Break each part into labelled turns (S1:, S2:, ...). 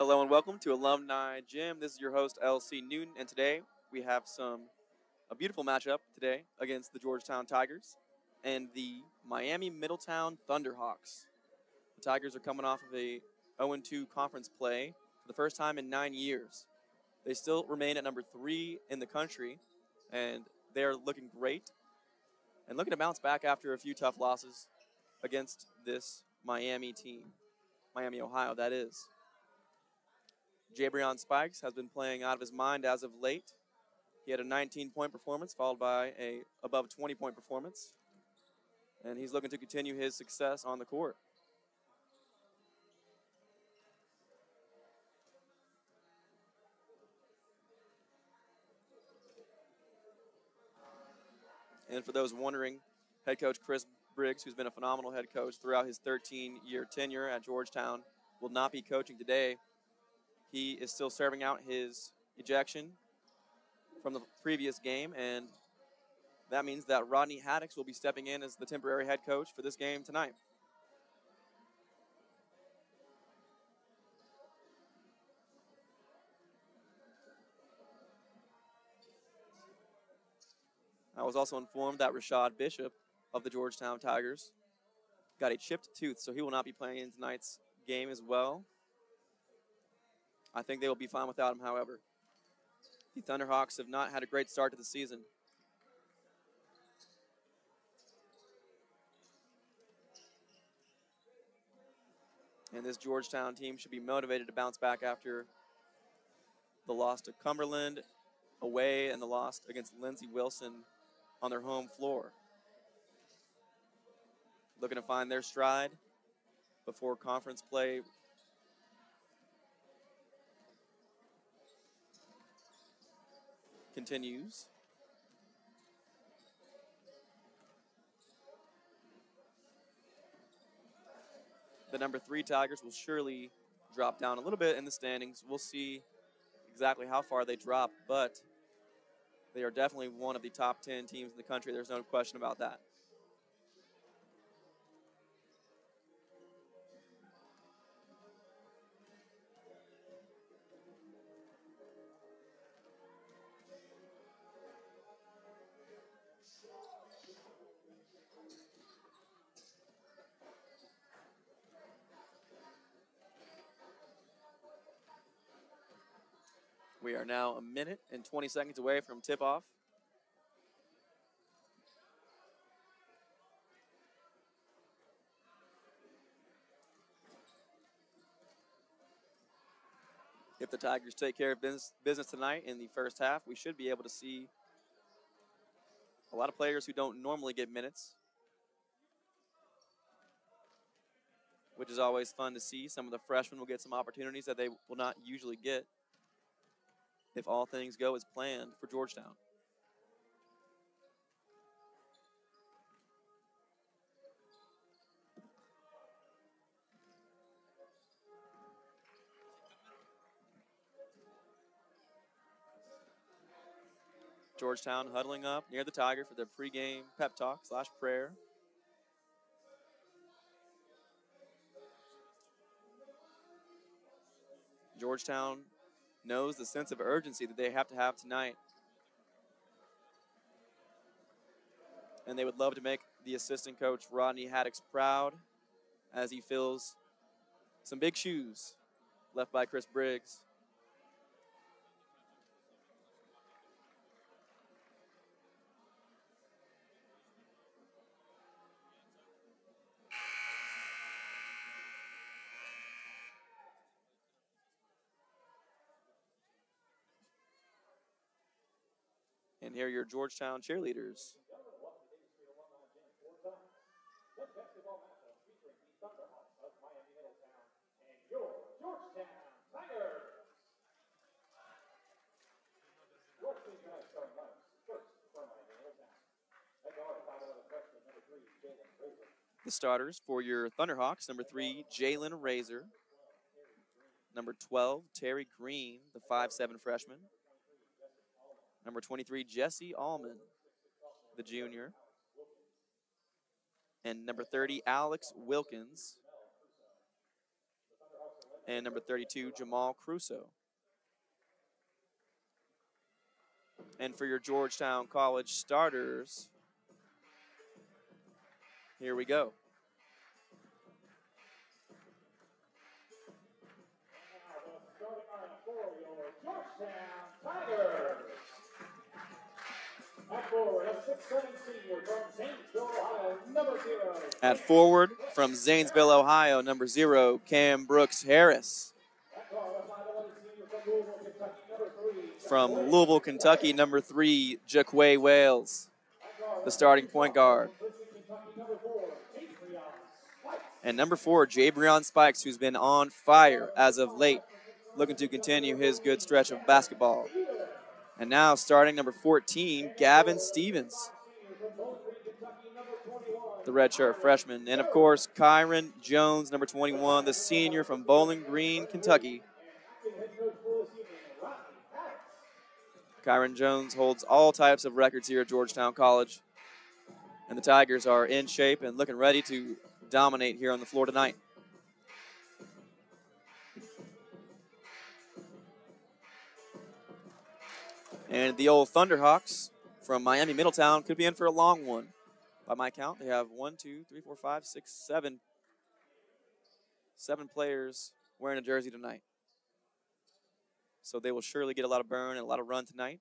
S1: Hello and welcome to Alumni Gym. This is your host LC Newton, and today we have some a beautiful matchup today against the Georgetown Tigers and the Miami Middletown Thunderhawks. The Tigers are coming off of a 0-2 conference play for the first time in nine years. They still remain at number three in the country, and they're looking great and looking to bounce back after a few tough losses against this Miami team. Miami, Ohio, that is. Jabrion Spikes has been playing out of his mind as of late. He had a 19 point performance, followed by a above 20 point performance. And he's looking to continue his success on the court. And for those wondering, head coach Chris Briggs, who's been a phenomenal head coach throughout his 13 year tenure at Georgetown, will not be coaching today. He is still serving out his ejection from the previous game, and that means that Rodney Haddix will be stepping in as the temporary head coach for this game tonight. I was also informed that Rashad Bishop of the Georgetown Tigers got a chipped tooth, so he will not be playing in tonight's game as well. I think they will be fine without him, however. The Thunderhawks have not had a great start to the season. And this Georgetown team should be motivated to bounce back after the loss to Cumberland away and the loss against Lindsey Wilson on their home floor. Looking to find their stride before conference play continues. The number three Tigers will surely drop down a little bit in the standings. We'll see exactly how far they drop, but they are definitely one of the top 10 teams in the country. There's no question about that. Now a minute and 20 seconds away from tip off. If the Tigers take care of business, business tonight in the first half, we should be able to see a lot of players who don't normally get minutes, which is always fun to see. Some of the freshmen will get some opportunities that they will not usually get if all things go as planned for Georgetown. Georgetown huddling up near the Tiger for their pregame pep talk slash prayer. Georgetown knows the sense of urgency that they have to have tonight. And they would love to make the assistant coach, Rodney Haddix, proud as he fills some big shoes left by Chris Briggs. And here are your Georgetown cheerleaders. The starters for your Thunderhawks, number three, Jalen Razor. Number 12, Terry Green, the five-seven freshman. Number 23, Jesse Allman, the junior. And number 30, Alex Wilkins. and number 32, Jamal Crusoe. And for your Georgetown College starters, here we go. At forward from Zanesville, Ohio, number zero, Cam Brooks Harris. From Louisville, Kentucky, number three, Jaquay Wales, the starting point guard. And number four, Jabrion Spikes, who's been on fire as of late, looking to continue his good stretch of basketball. And now starting number 14, Gavin Stevens, the redshirt freshman. And of course, Kyron Jones, number 21, the senior from Bowling Green, Kentucky. Kyron Jones holds all types of records here at Georgetown College. And the Tigers are in shape and looking ready to dominate here on the floor tonight. And the old Thunderhawks from Miami Middletown could be in for a long one. By my count, they have one, two, three, four, five, six, seven, seven players wearing a jersey tonight. So they will surely get a lot of burn and a lot of run tonight.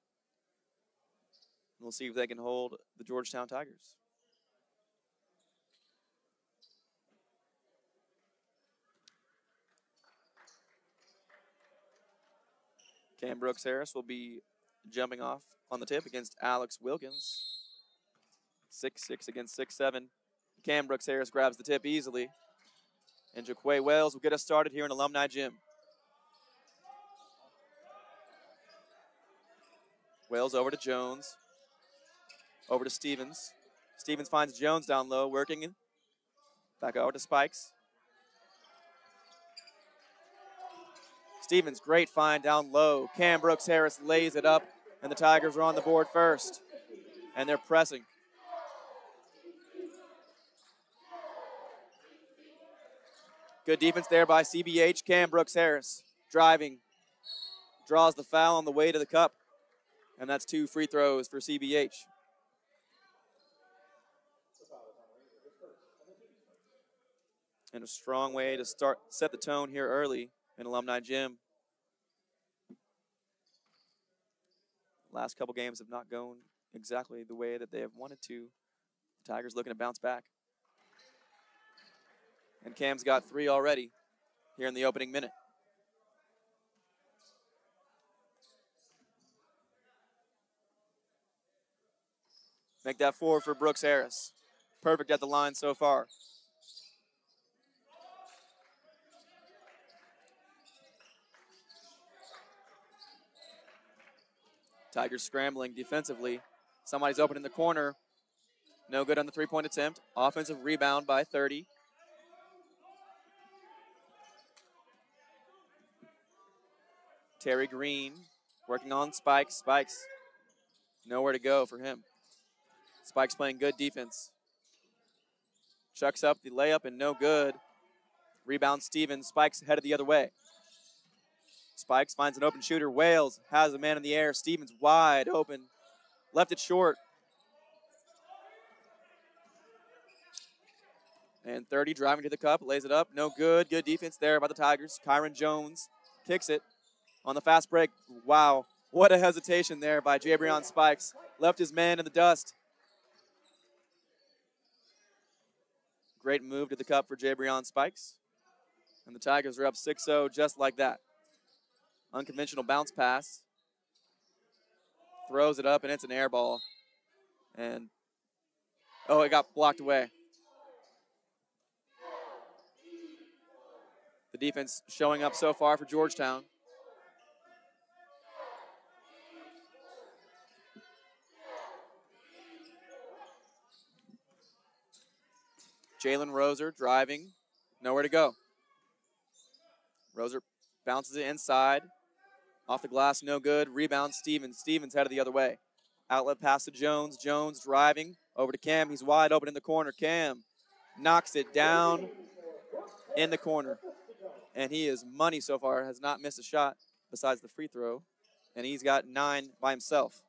S1: And we'll see if they can hold the Georgetown Tigers. Cam Brooks Harris will be jumping off on the tip against Alex Wilkins. 6-6 against 6-7. Cam Brooks Harris grabs the tip easily. And Jaquay Wales will get us started here in Alumni Gym. Wales over to Jones. Over to Stevens. Stevens finds Jones down low, working. Back over to Spikes. Stevens, great find down low. Cam Brooks Harris lays it up, and the Tigers are on the board first. And they're pressing. Good defense there by CBH. Cam Brooks Harris driving, draws the foul on the way to the cup. And that's two free throws for CBH. And a strong way to start set the tone here early in Alumni Gym. Last couple games have not gone exactly the way that they have wanted to. The Tigers looking to bounce back. And Cam's got three already here in the opening minute. Make that four for Brooks Harris. Perfect at the line so far. Tigers scrambling defensively. Somebody's open in the corner. No good on the three-point attempt. Offensive rebound by 30. Terry Green working on Spikes. Spikes, nowhere to go for him. Spikes playing good defense. Chucks up the layup and no good. Rebound Stevens. Spikes headed the other way. Spikes finds an open shooter. Wales has a man in the air. Stevens wide open. Left it short. And 30 driving to the cup, lays it up. No good. Good defense there by the Tigers. Kyron Jones kicks it on the fast break. Wow. What a hesitation there by Jabrion Spikes. Left his man in the dust. Great move to the cup for Jabrion Spikes. And the Tigers are up 6 0 just like that. Unconventional bounce pass. Throws it up, and it's an air ball. And, oh, it got blocked away. The defense showing up so far for Georgetown. Jalen Roser driving, nowhere to go. Roser bounces it inside, off the glass, no good. Rebound, Stevens. Stevens headed the other way. Outlet pass to Jones. Jones driving over to Cam. He's wide open in the corner. Cam knocks it down in the corner. And he is money so far, has not missed a shot besides the free throw. And he's got nine by himself.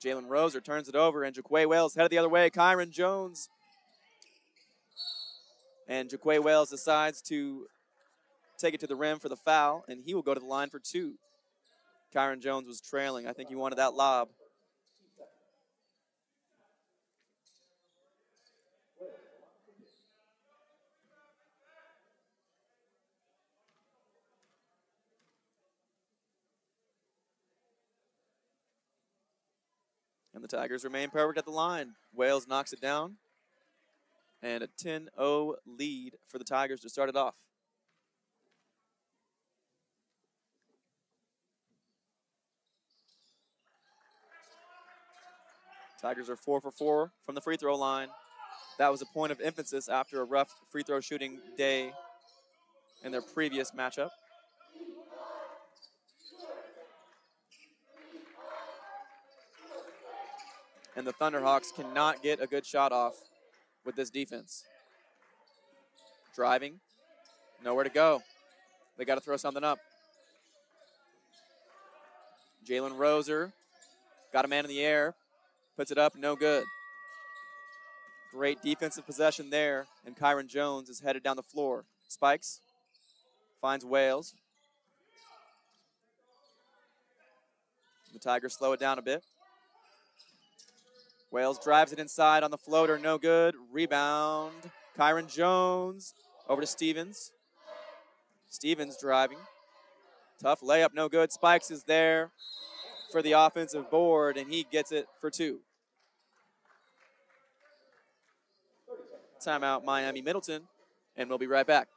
S1: Jalen Roser turns it over, and Jaquay Wales headed the other way. Kyron Jones. And Jaquay Wales decides to take it to the rim for the foul, and he will go to the line for two. Kyron Jones was trailing. I think he wanted that lob. And the Tigers remain perfect at the line. Wales knocks it down. And a 10 0 lead for the Tigers to start it off. Tigers are four for four from the free throw line. That was a point of emphasis after a rough free throw shooting day in their previous matchup. And the Thunderhawks cannot get a good shot off with this defense. Driving, nowhere to go. They got to throw something up. Jalen Roser got a man in the air, puts it up, no good. Great defensive possession there, and Kyron Jones is headed down the floor. Spikes, finds Wales. The Tigers slow it down a bit. Wales drives it inside on the floater, no good. Rebound, Kyron Jones over to Stevens. Stevens driving. Tough layup, no good. Spikes is there for the offensive board, and he gets it for two. Timeout, Miami Middletown, and we'll be right back.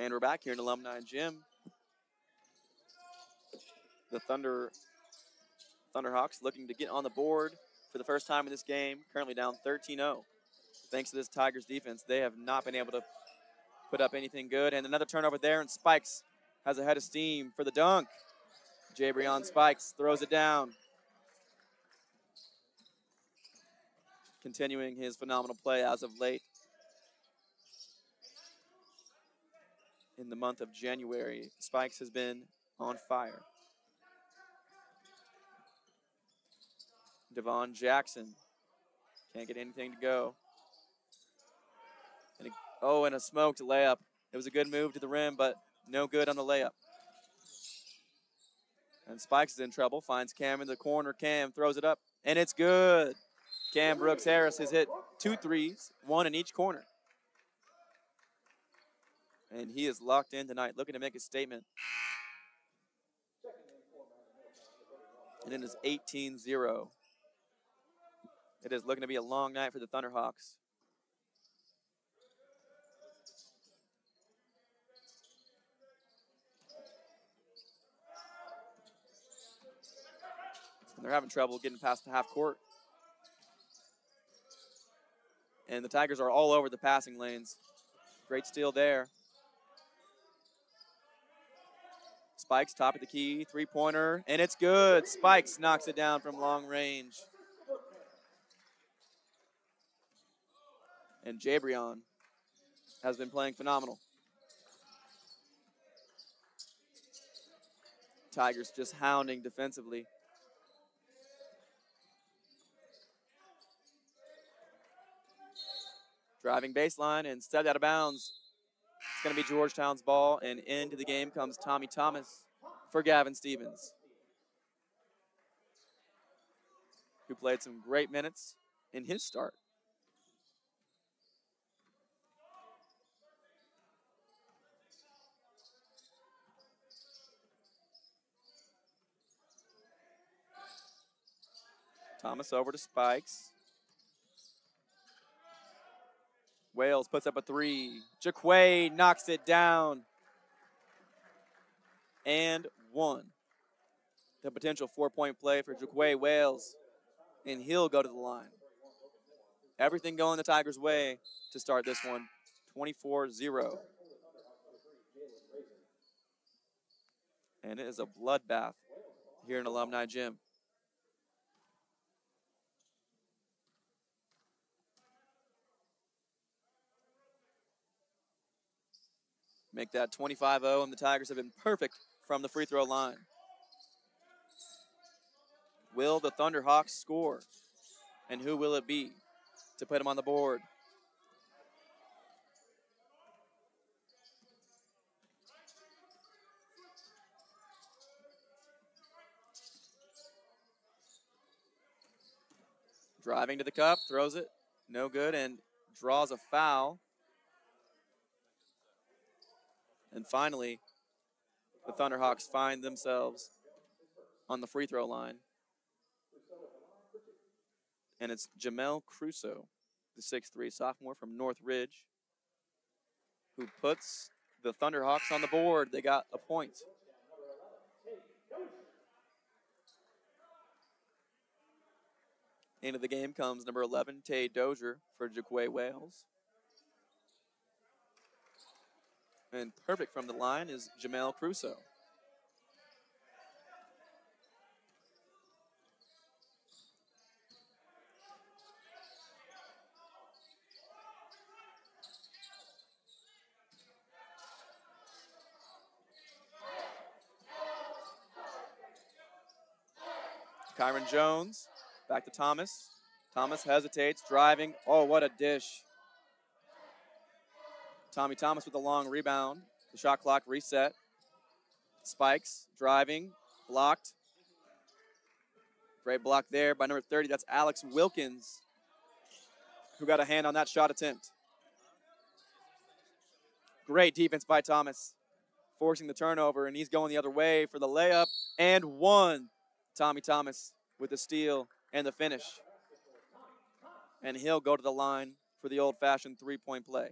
S1: And we're back here in Alumni Gym. The Thunder Thunderhawks looking to get on the board for the first time in this game, currently down 13-0. Thanks to this Tigers defense, they have not been able to put up anything good. And another turnover there, and Spikes has a head of steam for the dunk. Jabrion Spikes throws it down. Continuing his phenomenal play as of late. In the month of January. Spikes has been on fire. Devon Jackson can't get anything to go. And a, oh, and a smoked layup. It was a good move to the rim, but no good on the layup. And Spikes is in trouble, finds Cam in the corner. Cam throws it up, and it's good. Cam Brooks Harris has hit two threes, one in each corner. And he is locked in tonight, looking to make a statement. And it is 18 0. It is looking to be a long night for the Thunderhawks. And they're having trouble getting past the half court. And the Tigers are all over the passing lanes. Great steal there. Spikes, top of the key, three pointer, and it's good. Spikes knocks it down from long range. And Jabrion has been playing phenomenal. Tigers just hounding defensively. Driving baseline and stepped out of bounds. It's going to be Georgetown's ball, and into the game comes Tommy Thomas for Gavin Stevens. who played some great minutes in his start. Thomas over to Spikes. Wales puts up a three. Jaquay knocks it down. And one. The potential four-point play for Jaquay Wales. And he'll go to the line. Everything going the Tigers' way to start this one. 24-0. And it is a bloodbath here in Alumni Gym. Make that 25-0, and the Tigers have been perfect from the free throw line. Will the Thunderhawks score? And who will it be to put them on the board? Driving to the cup, throws it, no good, and draws a foul. And finally, the Thunderhawks find themselves on the free throw line. And it's Jamel Crusoe, the 6'3 sophomore from North Ridge, who puts the Thunderhawks on the board. They got a point. Into the game comes number 11, Tay Dozier for Jaquay Wales. And perfect from the line is Jamel Crusoe. Kyron Jones, back to Thomas. Thomas hesitates, driving. Oh, what a dish. Tommy Thomas with a long rebound. The shot clock reset. Spikes, driving, blocked. Great block there by number 30. That's Alex Wilkins, who got a hand on that shot attempt. Great defense by Thomas, forcing the turnover, and he's going the other way for the layup and one. Tommy Thomas with the steal and the finish. And he'll go to the line for the old fashioned three point play.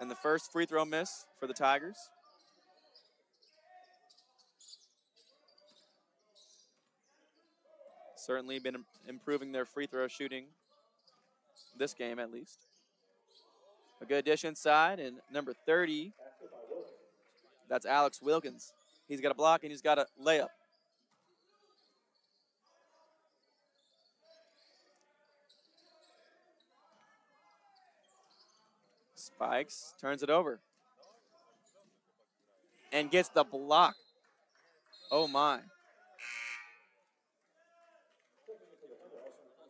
S1: And the first free throw miss for the Tigers. Certainly been improving their free throw shooting this game at least. A good dish inside, and number 30, that's Alex Wilkins. He's got a block and he's got a layup. Spikes, turns it over. And gets the block. Oh my.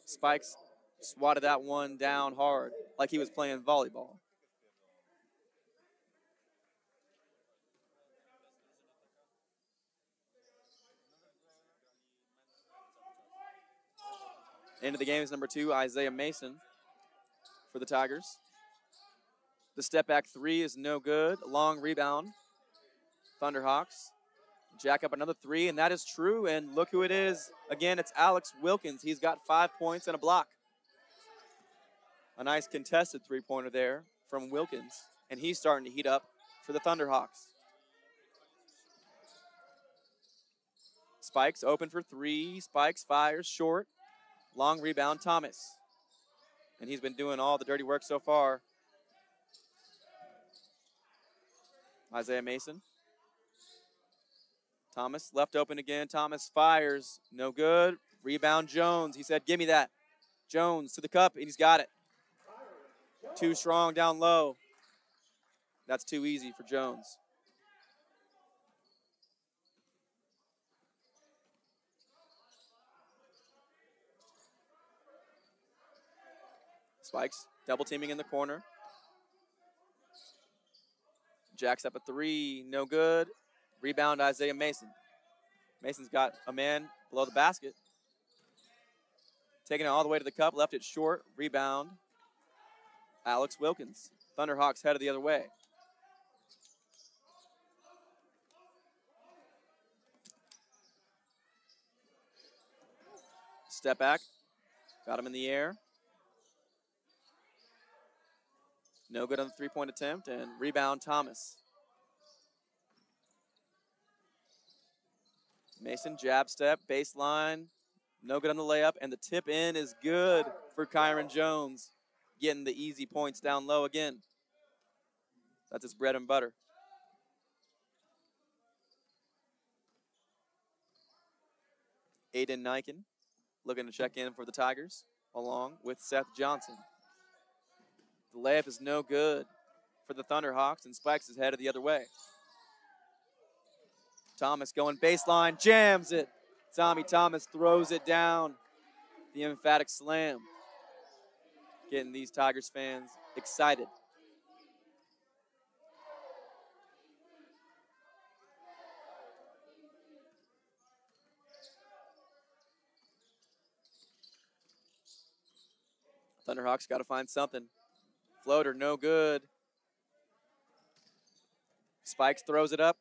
S1: Spikes swatted that one down hard like he was playing volleyball. Into the game is number two, Isaiah Mason for the Tigers. The step back three is no good. Long rebound. Thunderhawks jack up another three, and that is true. And look who it is. Again, it's Alex Wilkins. He's got five points and a block. A nice contested three pointer there from Wilkins. And he's starting to heat up for the Thunderhawks. Spikes open for three. Spikes fires short. Long rebound, Thomas. And he's been doing all the dirty work so far. Isaiah Mason. Thomas left open again. Thomas fires. No good. Rebound Jones. He said, give me that. Jones to the cup, and he's got it. Too strong down low. That's too easy for Jones. Spikes double teaming in the corner. Jacks up a three, no good. Rebound Isaiah Mason. Mason's got a man below the basket. Taking it all the way to the cup, left it short. Rebound. Alex Wilkins. Thunderhawks headed the other way. Step back. Got him in the air. No good on the three point attempt, and rebound Thomas. Mason jab step, baseline, no good on the layup, and the tip in is good for Kyron Jones, getting the easy points down low again. That's his bread and butter. Aiden Niken looking to check in for the Tigers, along with Seth Johnson. The layup is no good for the Thunderhawks, and Spikes is headed the other way. Thomas going baseline, jams it. Tommy Thomas throws it down. The emphatic slam. Getting these Tigers fans excited. Thunderhawks got to find something. Floater, no good. Spikes throws it up,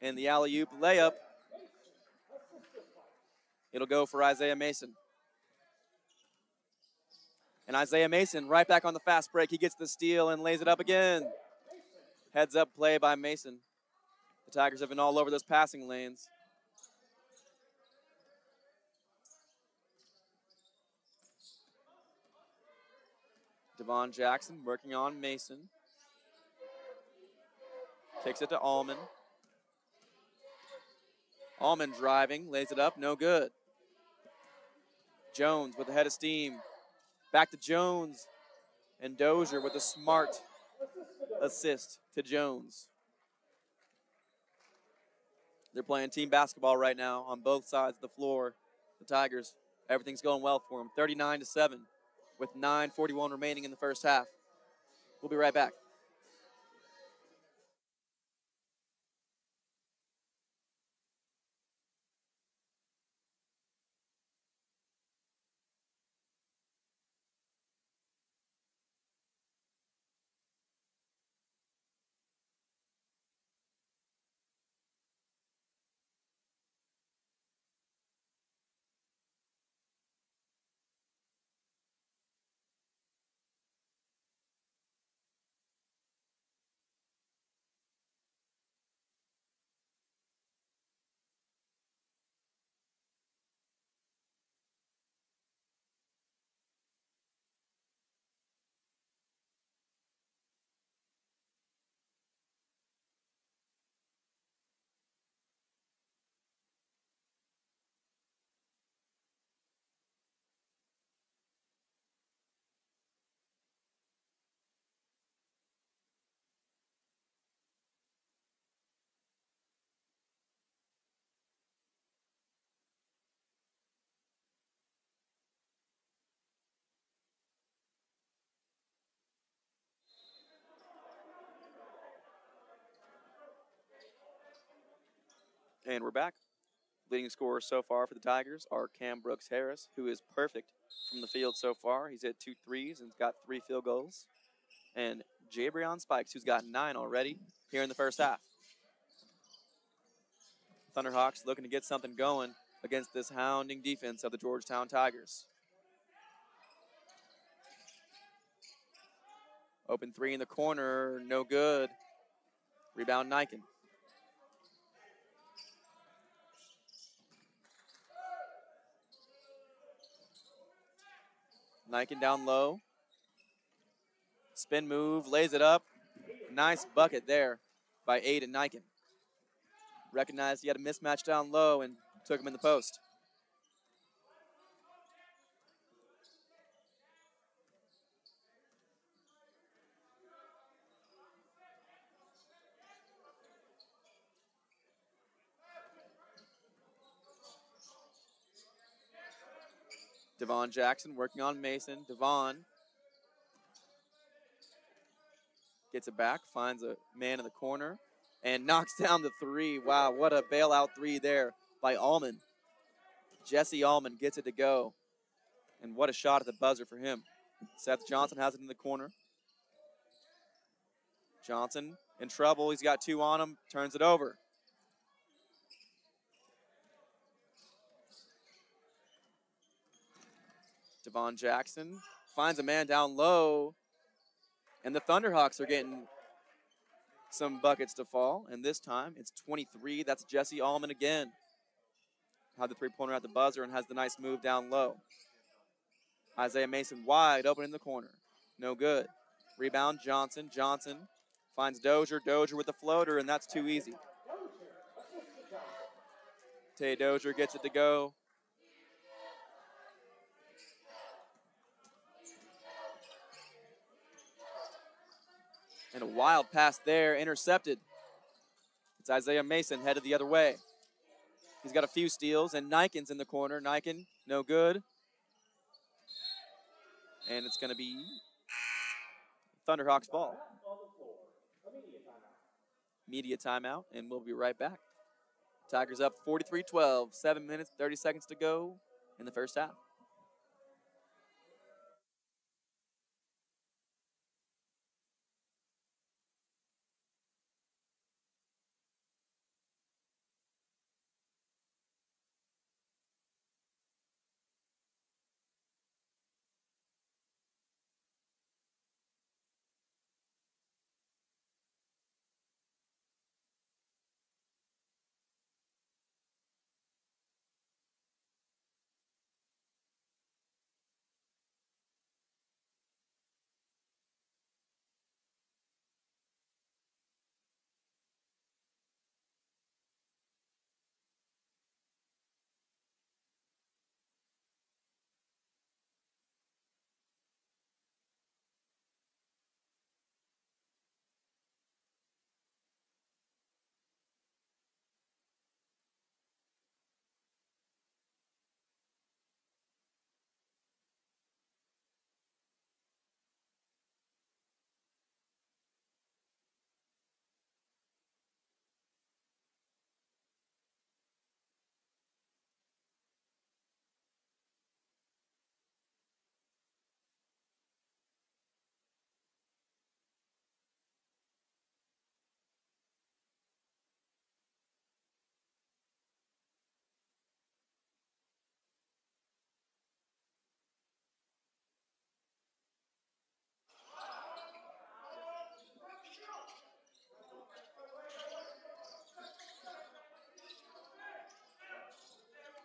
S1: and the alley oop layup. It'll go for Isaiah Mason. And Isaiah Mason right back on the fast break. He gets the steal and lays it up again. Heads up play by Mason. The Tigers have been all over those passing lanes. Devon Jackson working on Mason. Kicks it to Allman. Allman driving, lays it up, no good. Jones with a head of steam. Back to Jones. And Dozier with a smart assist to Jones. They're playing team basketball right now on both sides of the floor. The Tigers, everything's going well for them. 39 to 7 with 9.41 remaining in the first half. We'll be right back. And we're back. Leading scorer so far for the Tigers are Cam Brooks Harris, who is perfect from the field so far. He's hit two threes and got three field goals. And Jabrion Spikes, who's got nine already here in the first half. Thunderhawks looking to get something going against this hounding defense of the Georgetown Tigers. Open three in the corner, no good. Rebound Niken. Niken down low. Spin move, lays it up. Nice bucket there by Aiden Niken. Recognized he had a mismatch down low and took him in the post. Devon Jackson working on Mason. Devon gets it back, finds a man in the corner, and knocks down the three. Wow, what a bailout three there by Alman. Jesse Alman gets it to go. And what a shot at the buzzer for him. Seth Johnson has it in the corner. Johnson in trouble. He's got two on him, turns it over. Devon Jackson finds a man down low. And the Thunderhawks are getting some buckets to fall. And this time it's 23. That's Jesse Allman again. Had the three pointer at the buzzer and has the nice move down low. Isaiah Mason wide open in the corner. No good. Rebound Johnson. Johnson finds Dozier. Dozier with the floater, and that's too easy. Tay Dozier gets it to go. And a wild pass there, intercepted. It's Isaiah Mason headed the other way. He's got a few steals, and Niken's in the corner. Niken, no good. And it's going to be Thunderhawks ball. Media timeout, and we'll be right back. Tigers up 43 12, 7 minutes, 30 seconds to go in the first half.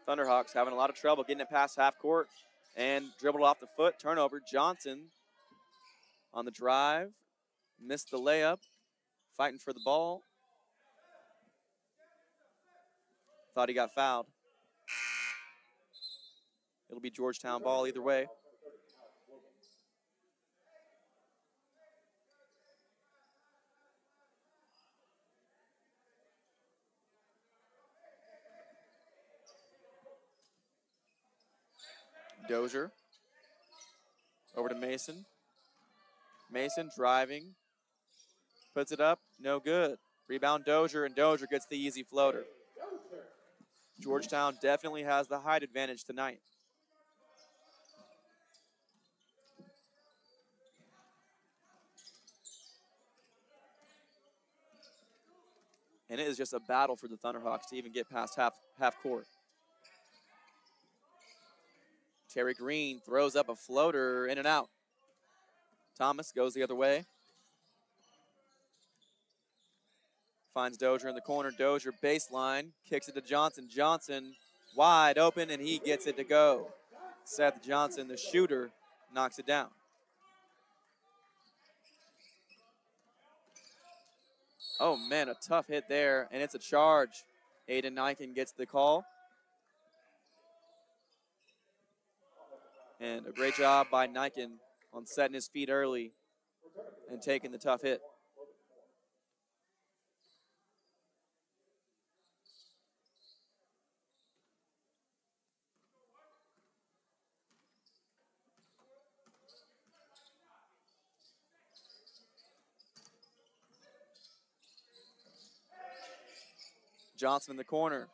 S1: Thunderhawks having a lot of trouble getting it past half court and dribbled off the foot. Turnover. Johnson on the drive. Missed the layup. Fighting for the ball. Thought he got fouled. It'll be Georgetown ball either way. Dozier. Over to Mason. Mason driving. Puts it up. No good. Rebound Dozier, and Dozier gets the easy floater. Georgetown definitely has the height advantage tonight. And it is just a battle for the Thunderhawks to even get past half half court. Terry Green throws up a floater in and out. Thomas goes the other way. Finds Dozier in the corner. Dozier baseline, kicks it to Johnson. Johnson wide open, and he gets it to go. Seth Johnson, the shooter, knocks it down. Oh man, a tough hit there, and it's a charge. Aiden Niken gets the call. And a great job by Niken on setting his feet early and taking the tough hit. Johnson in the corner.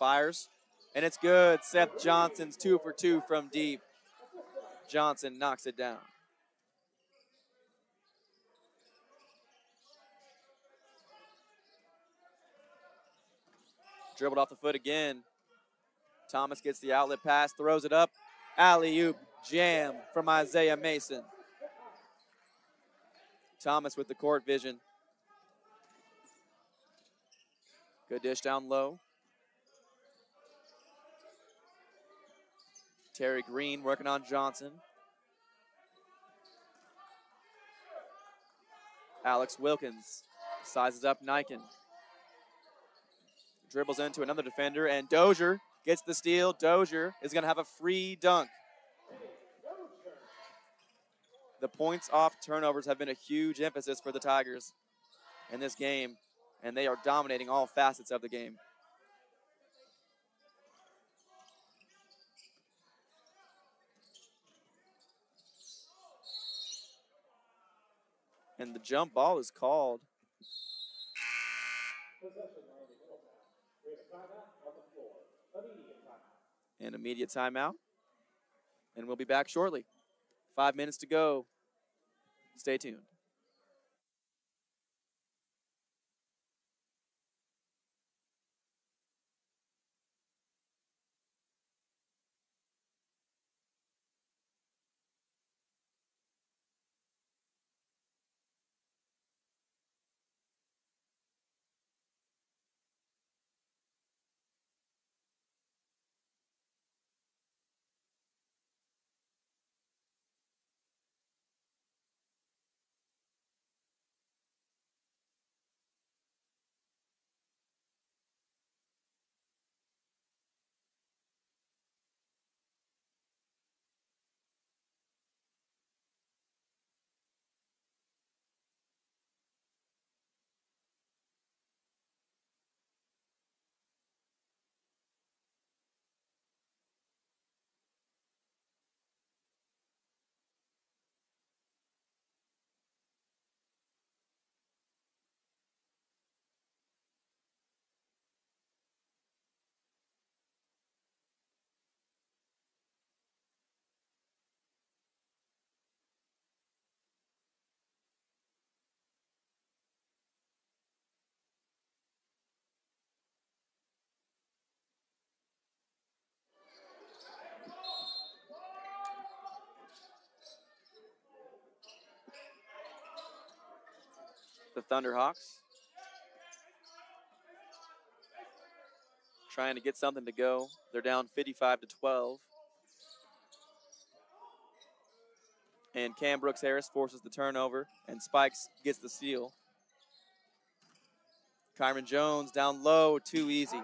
S1: Fires. And it's good. Seth Johnson's two for two from deep. Johnson knocks it down. Dribbled off the foot again. Thomas gets the outlet pass, throws it up. Alley oop jam from Isaiah Mason. Thomas with the court vision. Good dish down low. Terry Green working on Johnson. Alex Wilkins sizes up Niken. Dribbles into another defender, and Dozier gets the steal. Dozier is going to have a free dunk. The points off turnovers have been a huge emphasis for the Tigers in this game, and they are dominating all facets of the game. And the jump ball is called. An immediate timeout. And we'll be back shortly. Five minutes to go. Stay tuned. The Thunderhawks. Trying to get something to go. They're down 55 to 12. And Cam Brooks Harris forces the turnover, and Spikes gets the steal. Kyron Jones down low, too easy.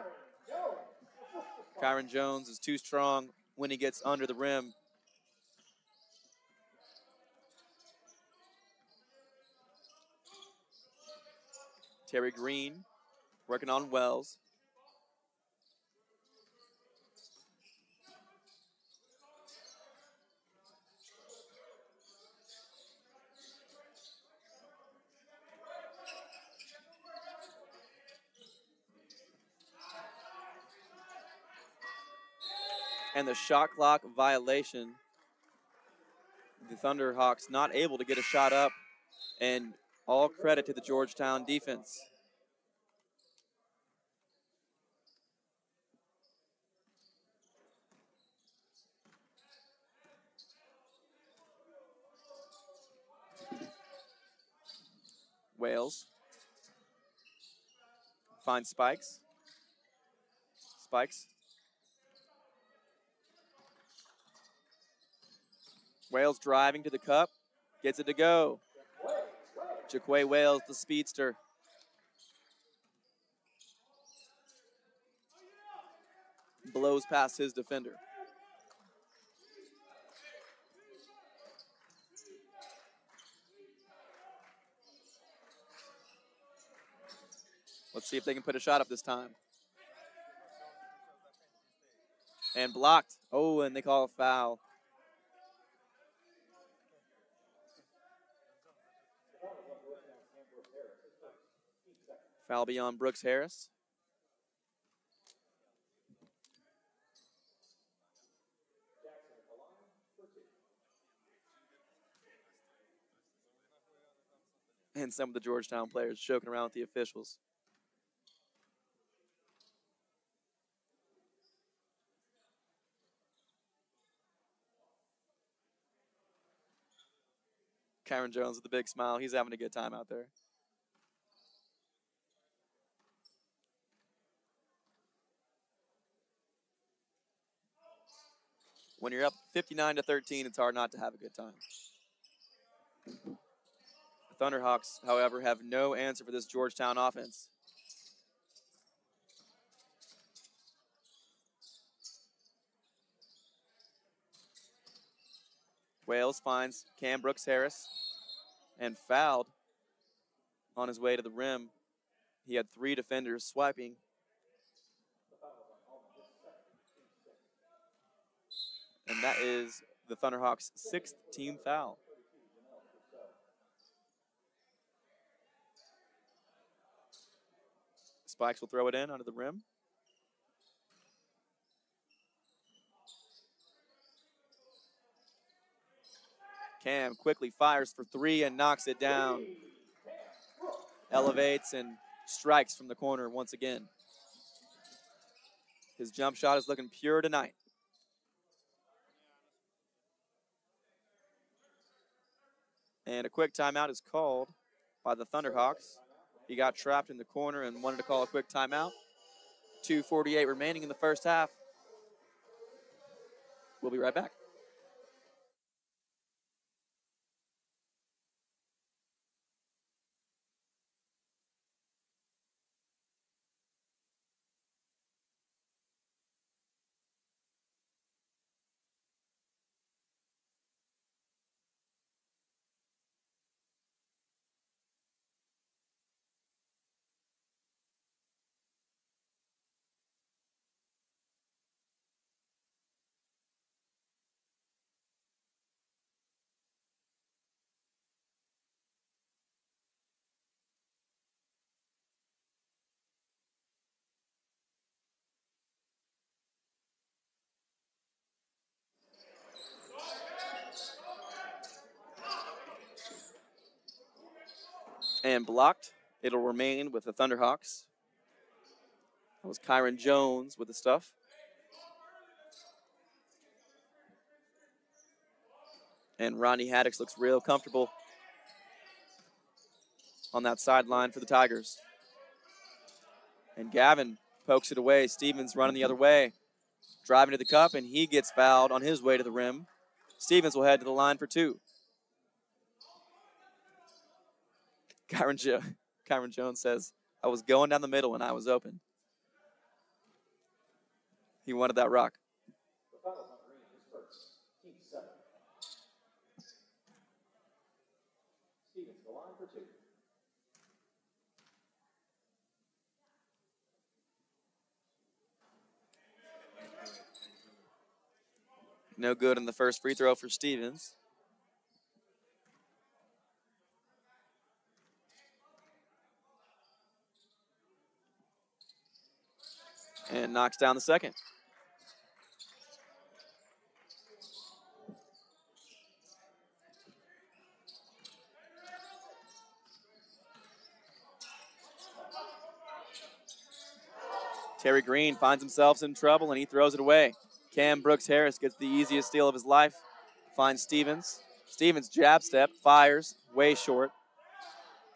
S1: Kyron Jones is too strong when he gets under the rim. Terry Green working on Wells. And the shot clock violation. The Thunderhawks not able to get a shot up and all credit to the Georgetown defense. Wales finds Spikes. Spikes. Wales driving to the cup, gets it to go. Jaquay Wales, the speedster. Blows past his defender. Let's see if they can put a shot up this time. And blocked. Oh, and they call a foul. Foul beyond Brooks Harris. And some of the Georgetown players joking around with the officials. Kyron Jones with a big smile. He's having a good time out there. When you're up 59 to 13, it's hard not to have a good time. The Thunderhawks, however, have no answer for this Georgetown offense. Wales finds Cam Brooks Harris and fouled on his way to the rim. He had three defenders swiping. And that is the Thunderhawks' sixth team foul. Spikes will throw it in under the rim. Cam quickly fires for three and knocks it down. Elevates and strikes from the corner once again. His jump shot is looking pure tonight. And a quick timeout is called by the Thunderhawks. He got trapped in the corner and wanted to call a quick timeout. 2.48 remaining in the first half. We'll be right back. And blocked. It'll remain with the Thunderhawks. That was Kyron Jones with the stuff. And Ronnie Haddix looks real comfortable on that sideline for the Tigers. And Gavin pokes it away. Stevens running the other way, driving to the cup, and he gets fouled on his way to the rim. Stevens will head to the line for two. Kyron, jo- Kyron Jones says, I was going down the middle and I was open. He wanted that rock. No good in the first free throw for Stevens. And knocks down the second. Terry Green finds himself in trouble and he throws it away. Cam Brooks Harris gets the easiest steal of his life. Finds Stevens. Stevens jab step, fires, way short.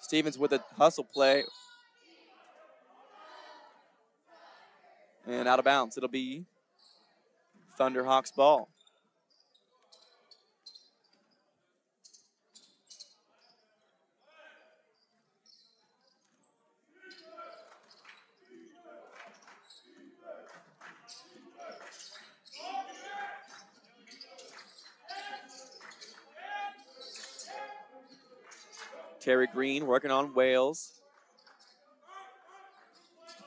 S1: Stevens with a hustle play and out of bounds. It'll be Thunderhawks ball. Terry Green working on Wales.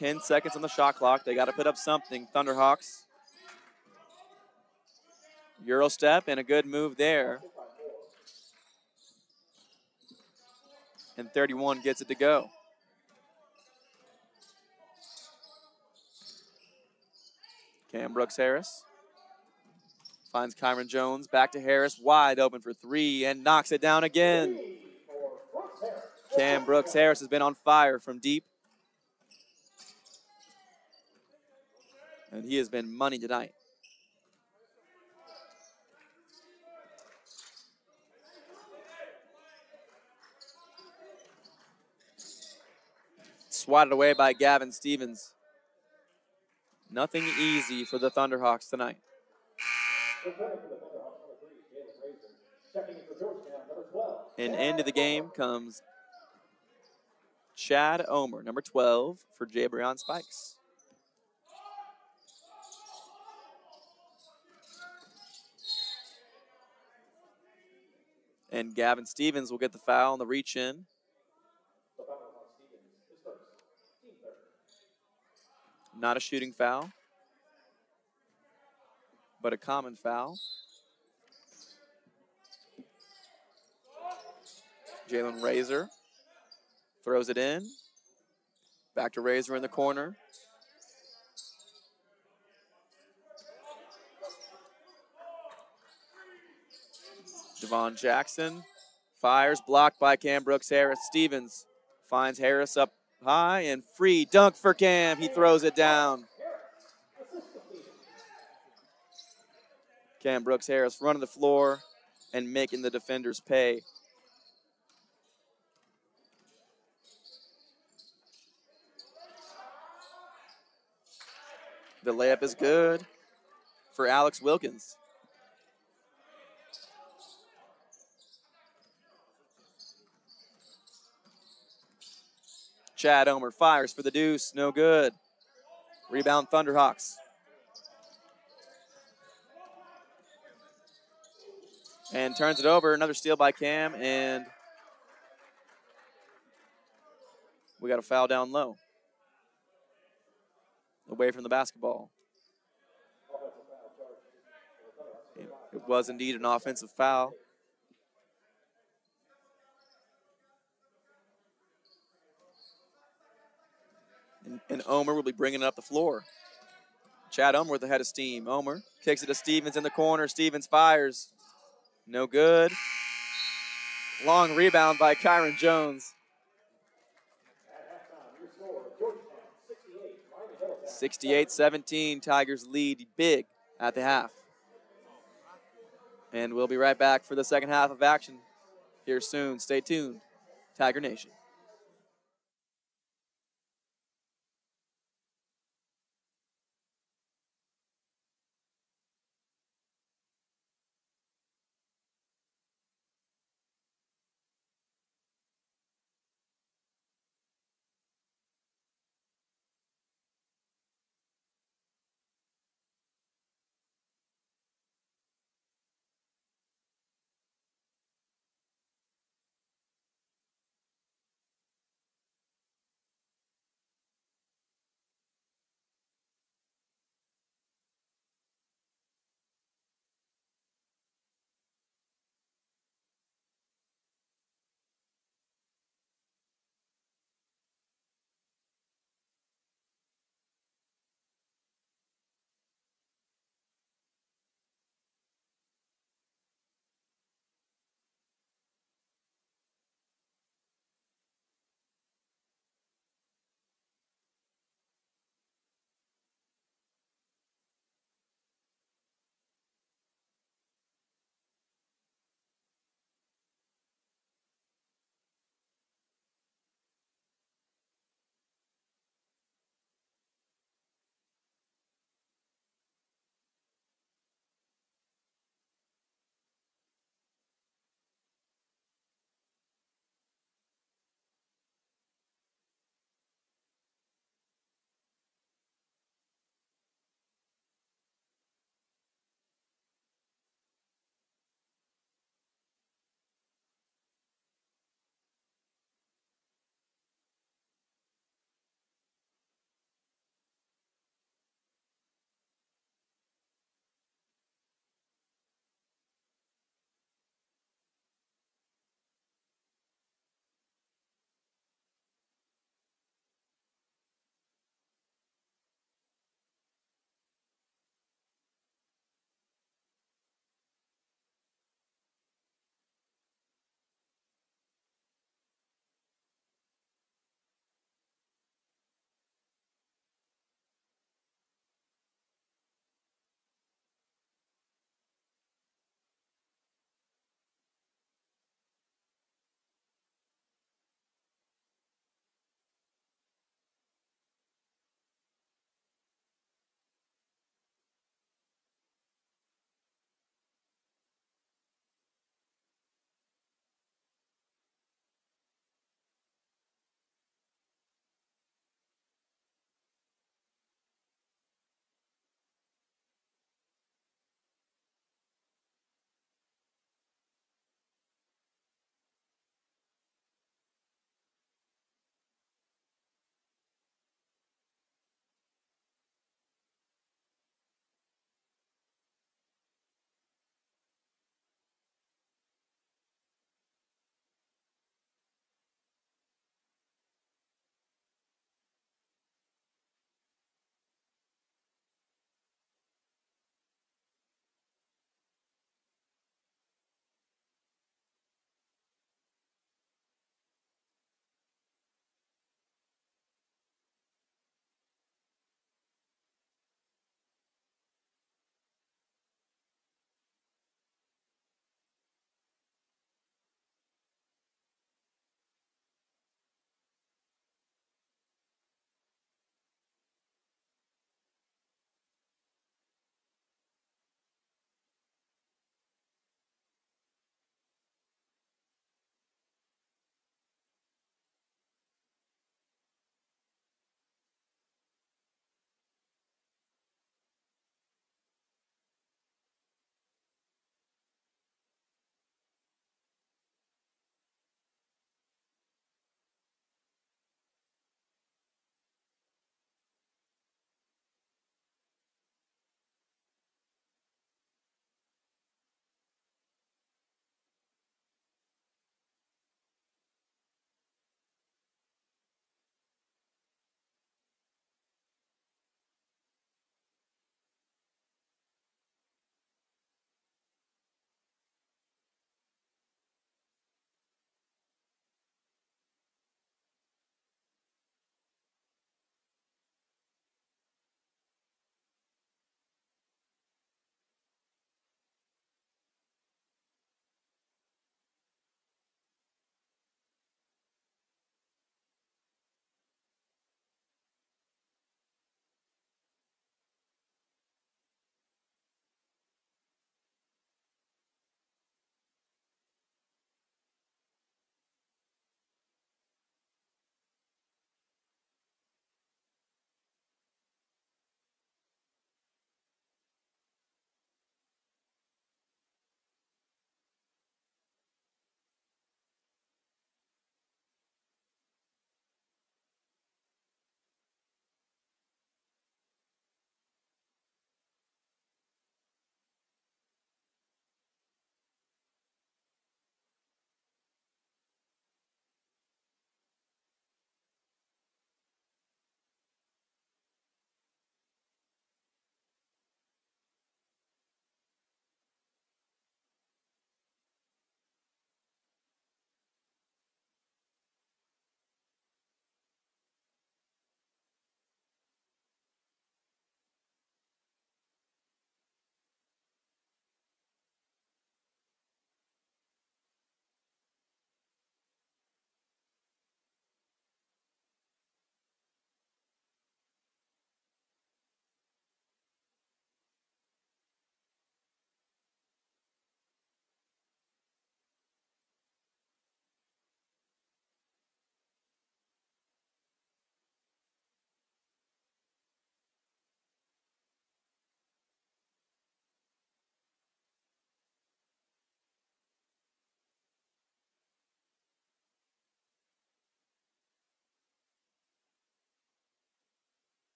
S1: 10 seconds on the shot clock. They got to put up something. Thunderhawks. Euro step and a good move there. And 31 gets it to go. Cam Brooks Harris finds Kyron Jones back to Harris, wide open for three, and knocks it down again. Cam Brooks Harris has been on fire from deep. And he has been money tonight. Swatted away by Gavin Stevens. Nothing easy for the Thunderhawks tonight. And into the game comes Chad Omer, number 12 for Jabrion Spikes. And Gavin Stevens will get the foul on the reach in. Not a shooting foul, but a common foul. Jalen Razor throws it in. Back to Razor in the corner. Devon Jackson fires, blocked by Cam Brooks Harris. Stevens finds Harris up high and free. Dunk for Cam. He throws it down. Cam Brooks Harris running the floor and making the defenders pay. The layup is good for Alex Wilkins. Chad Omer fires for the deuce. No good. Rebound Thunderhawks. And turns it over. Another steal by Cam. And we got a foul down low. Away from the basketball. It was indeed an offensive foul. And, Omer will be bringing it up the floor. Chad Omer with the head of steam. Omer kicks it to Stevens in the corner. Stevens fires. No good. Long rebound by Kyron Jones. 68-17, Tigers lead big at the half. And we'll be right back for the second half of action here soon. Stay tuned, Tiger Nation.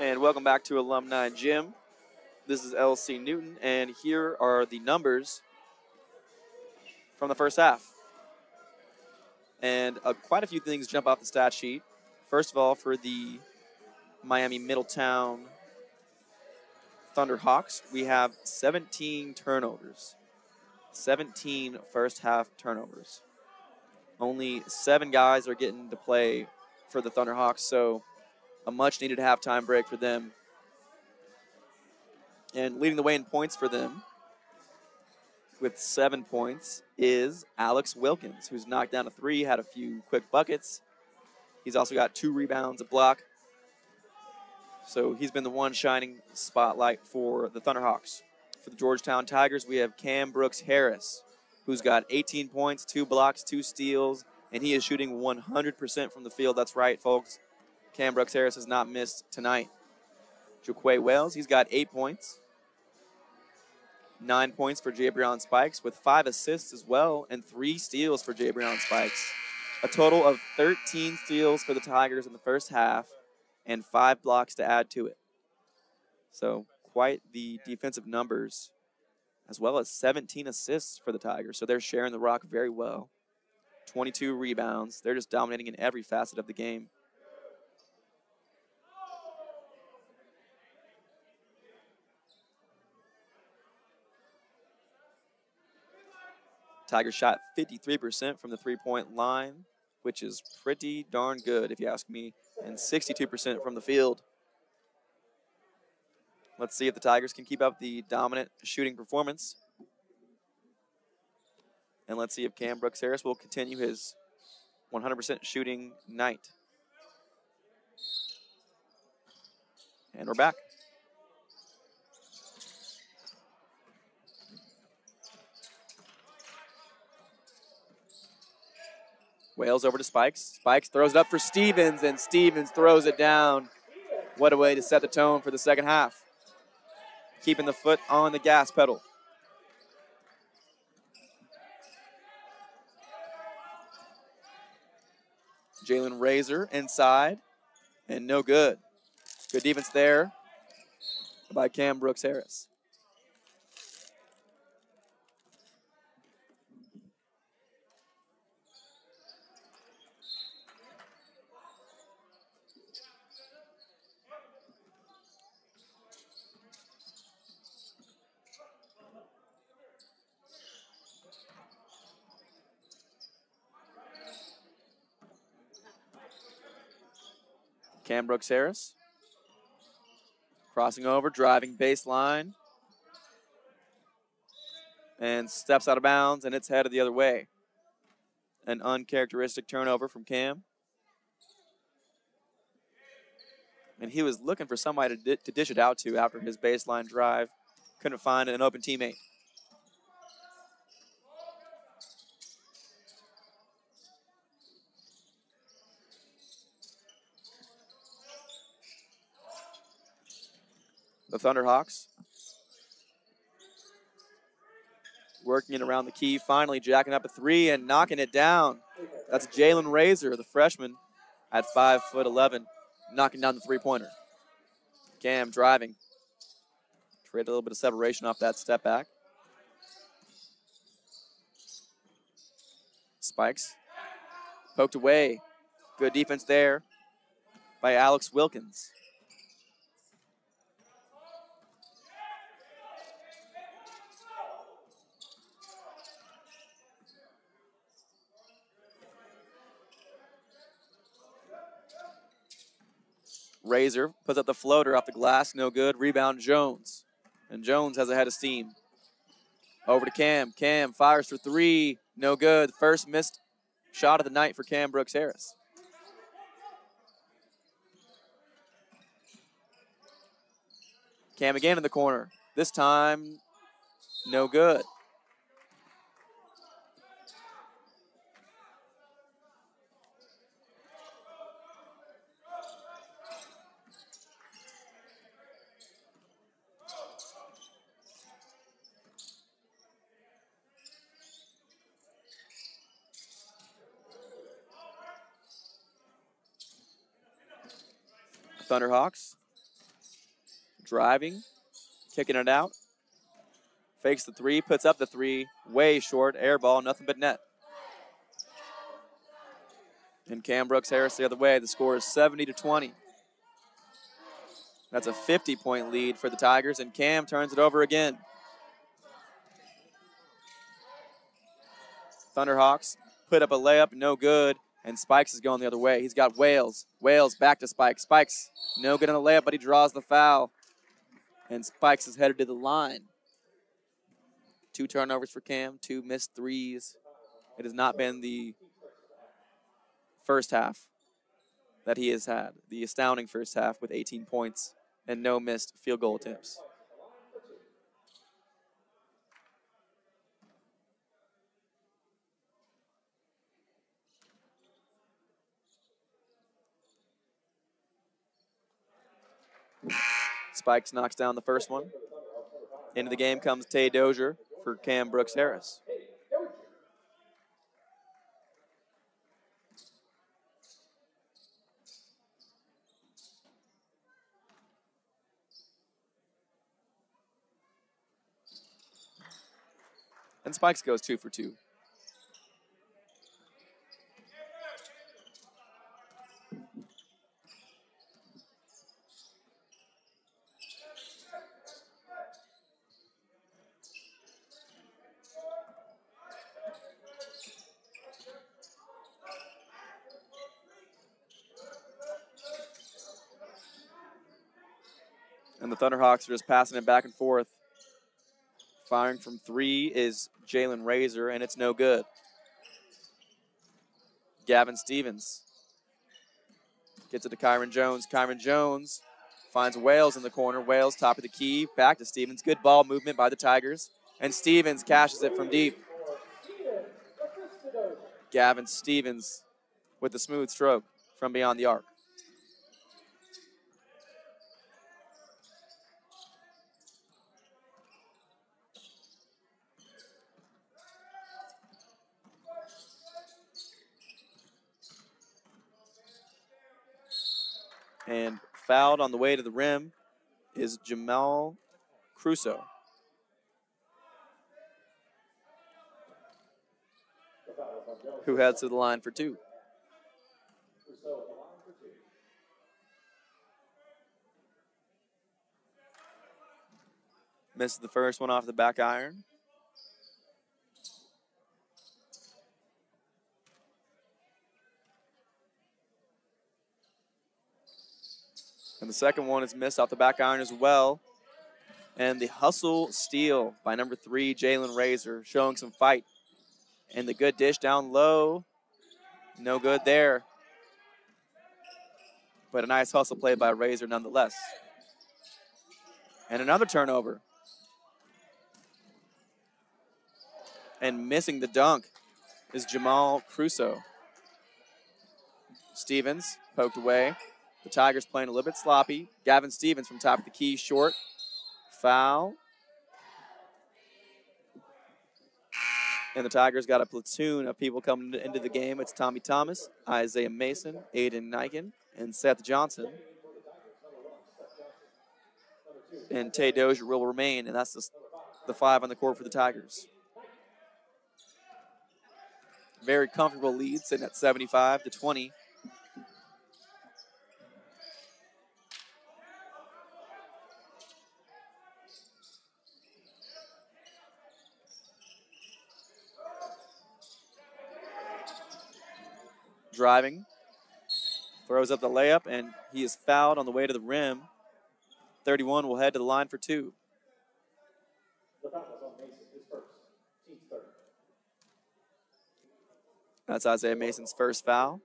S1: And welcome back to Alumni Gym. This is LC Newton, and here are the numbers from the first half. And uh, quite a few things jump off the stat sheet. First of all, for the Miami Middletown Thunderhawks, we have 17 turnovers. 17 first half turnovers. Only seven guys are getting to play for the Thunderhawks, so a much needed halftime break for them. And leading the way in points for them with seven points is Alex Wilkins, who's knocked down a three, had a few quick buckets. He's also got two rebounds, a block. So he's been the one shining spotlight for the Thunderhawks. For the Georgetown Tigers, we have Cam Brooks Harris, who's got 18 points, two blocks, two steals, and he is shooting 100% from the field. That's right, folks. Cam Brooks Harris has not missed tonight. Jaquay Wells, he's got eight points. Nine points for Jabrion Spikes with five assists as well and three steals for Jabrion Spikes. A total of 13 steals for the Tigers in the first half and five blocks to add to it. So quite the defensive numbers as well as 17 assists for the Tigers. So they're sharing the rock very well. 22 rebounds. They're just dominating in every facet of the game. Tigers shot 53% from the three-point line, which is pretty darn good if you ask me, and 62% from the field. Let's see if the Tigers can keep up the dominant shooting performance. And let's see if Cam Brooks Harris will continue his 100% shooting night. And we're back. Wales over to Spikes. Spikes throws it up for Stevens, and Stevens throws it down. What a way to set the tone for the second half. Keeping the foot on the gas pedal. Jalen Razor inside, and no good. Good defense there by Cam Brooks Harris. Cam Brooks Harris. Crossing over, driving baseline. And steps out of bounds, and it's headed the other way. An uncharacteristic turnover from Cam. And he was looking for somebody to, to dish it out to after his baseline drive. Couldn't find an open teammate. The Thunderhawks. Working it around the key, finally jacking up a three and knocking it down. That's Jalen Razor, the freshman, at five foot eleven, knocking down the three-pointer. Cam driving. Trade a little bit of separation off that step back. Spikes. Poked away. Good defense there by Alex Wilkins. Razor puts up the floater off the glass, no good. Rebound Jones. And Jones has a head of steam. Over to Cam. Cam fires for three, no good. First missed shot of the night for Cam Brooks Harris. Cam again in the corner. This time, no good. Thunderhawks driving, kicking it out. Fakes the three, puts up the three, way short, air ball, nothing but net. And Cam Brooks Harris the other way. The score is 70 to 20. That's a 50 point lead for the Tigers, and Cam turns it over again. Thunderhawks put up a layup, no good, and Spikes is going the other way. He's got Wales. Wales back to Spikes. Spikes, no good on the layup, but he draws the foul. And Spikes is headed to the line. Two turnovers for Cam, two missed threes. It has not been the first half that he has had, the astounding first half with 18 points and no missed field goal attempts. Spikes knocks down the first one. Into the game comes Tay Dozier for Cam Brooks Harris. And Spikes goes two for two. Thunderhawks are just passing it back and forth. Firing from three is Jalen Razor, and it's no good. Gavin Stevens gets it to Kyron Jones. Kyron Jones finds Wales in the corner. Wales top of the key, back to Stevens. Good ball movement by the Tigers. And Stevens cashes it from deep. Gavin Stevens with the smooth stroke from beyond the arc. And fouled on the way to the rim is Jamal Crusoe. Who heads to the line for two. Missed the first one off the back iron. And the second one is missed off the back iron as well. And the hustle steal by number three, Jalen Razor, showing some fight. And the good dish down low. No good there. But a nice hustle play by Razor nonetheless. And another turnover. And missing the dunk is Jamal Crusoe. Stevens poked away. The Tigers playing a little bit sloppy. Gavin Stevens from top of the key, short. Foul. And the Tigers got a platoon of people coming into the game. It's Tommy Thomas, Isaiah Mason, Aiden Niken, and Seth Johnson. And Tay Dozier will remain, and that's the, the five on the court for the Tigers. Very comfortable lead, sitting at 75 to 20. Driving, throws up the layup, and he is fouled on the way to the rim. 31 will head to the line for two. That's Isaiah Mason's first foul.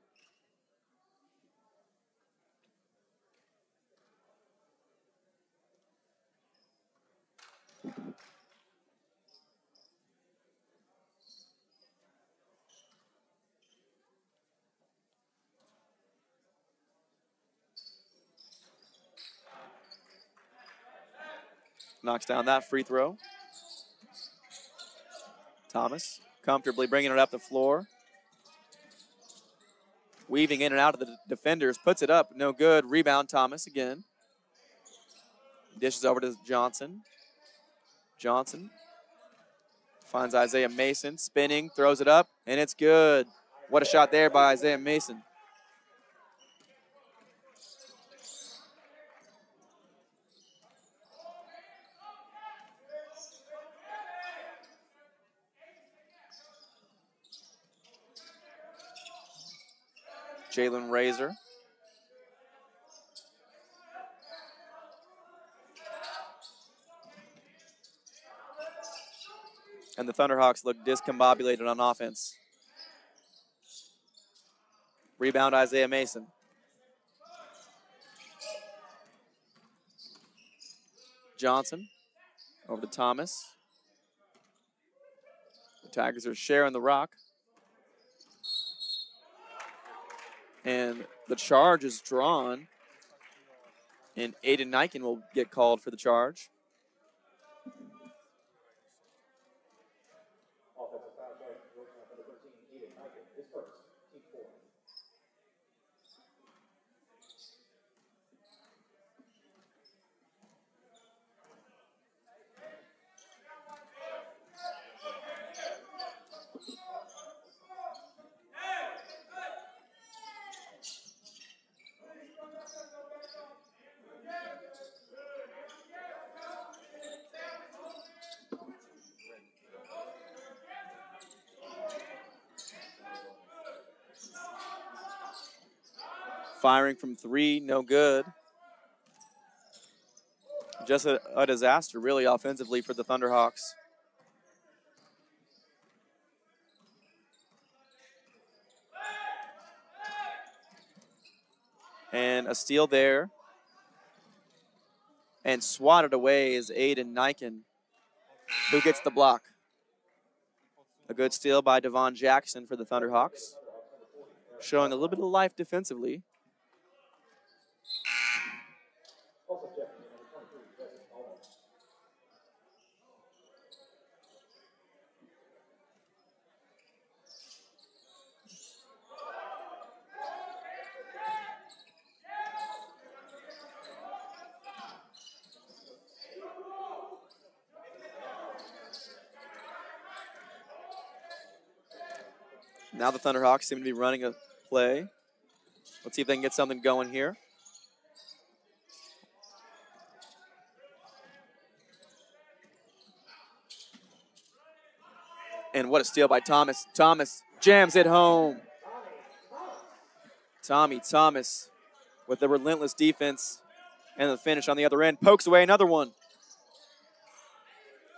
S1: Knocks down that free throw. Thomas comfortably bringing it up the floor. Weaving in and out of the defenders, puts it up, no good. Rebound, Thomas again. Dishes over to Johnson. Johnson finds Isaiah Mason spinning, throws it up, and it's good. What a shot there by Isaiah Mason. Jalen Razor. And the Thunderhawks look discombobulated on offense. Rebound Isaiah Mason. Johnson over to Thomas. The Tigers are sharing the rock. And the charge is drawn. And Aiden Niken will get called for the charge. Firing from three, no good. Just a, a disaster, really, offensively for the Thunderhawks. And a steal there. And swatted away is Aiden Niken, who gets the block. A good steal by Devon Jackson for the Thunderhawks, showing a little bit of life defensively. Thunderhawks seem to be running a play. Let's see if they can get something going here. And what a steal by Thomas. Thomas jams it home. Tommy Thomas with the relentless defense and the finish on the other end. Pokes away another one.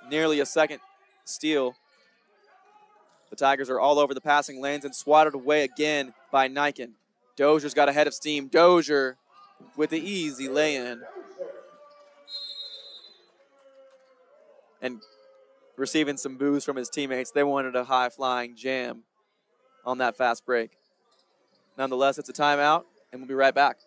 S1: Nearly a second steal. The Tigers are all over the passing lanes and swatted away again by Niken. Dozier's got ahead of steam. Dozier with the easy lay-in. And receiving some boos from his teammates. They wanted a high-flying jam on that fast break. Nonetheless, it's a timeout, and we'll be right back.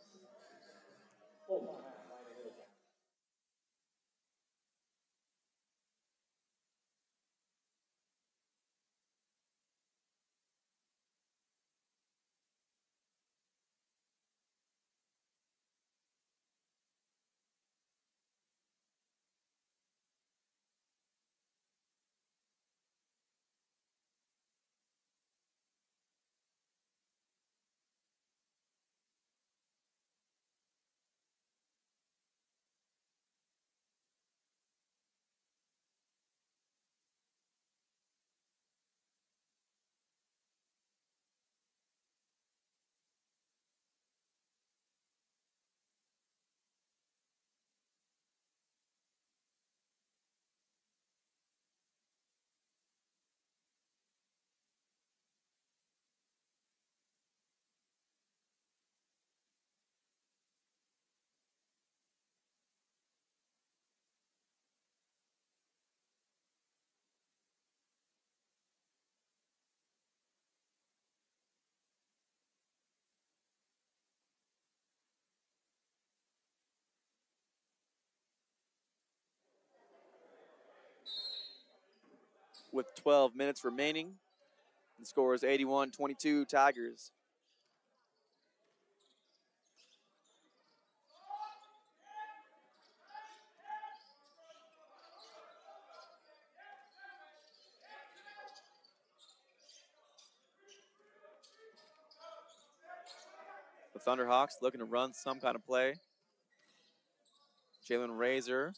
S1: with 12 minutes remaining. The score is 81 22 Tigers. The Thunderhawks looking to run some kind of play. Jalen Razor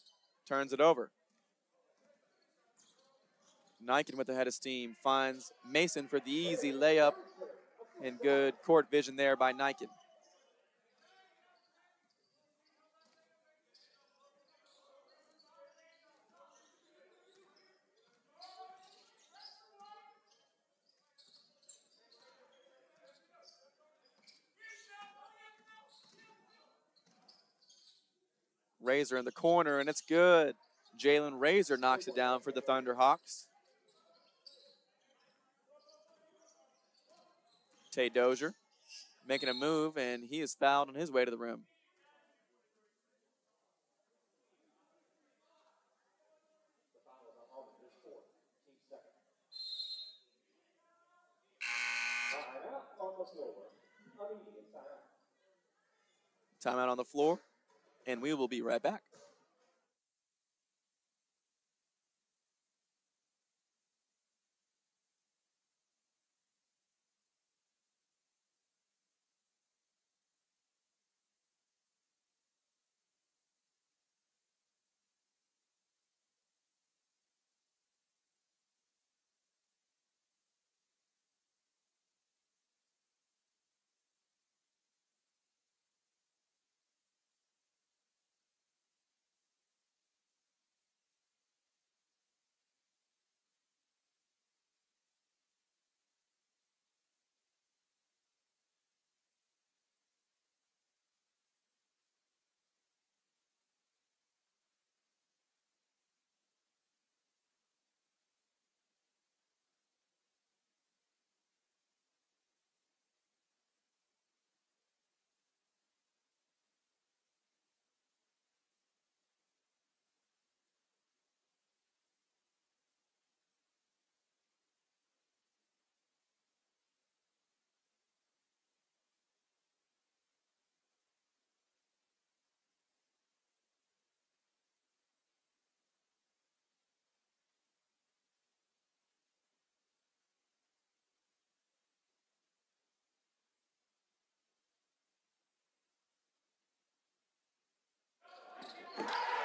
S1: turns it over. Niken with the head of steam finds Mason for the easy layup and good court vision there by Niken. Razor in the corner, and it's good. Jalen Razor knocks it down for the Thunderhawks. Tay Dozier making a move, and he is fouled on his way to the rim. Timeout on the floor, and we will be right back.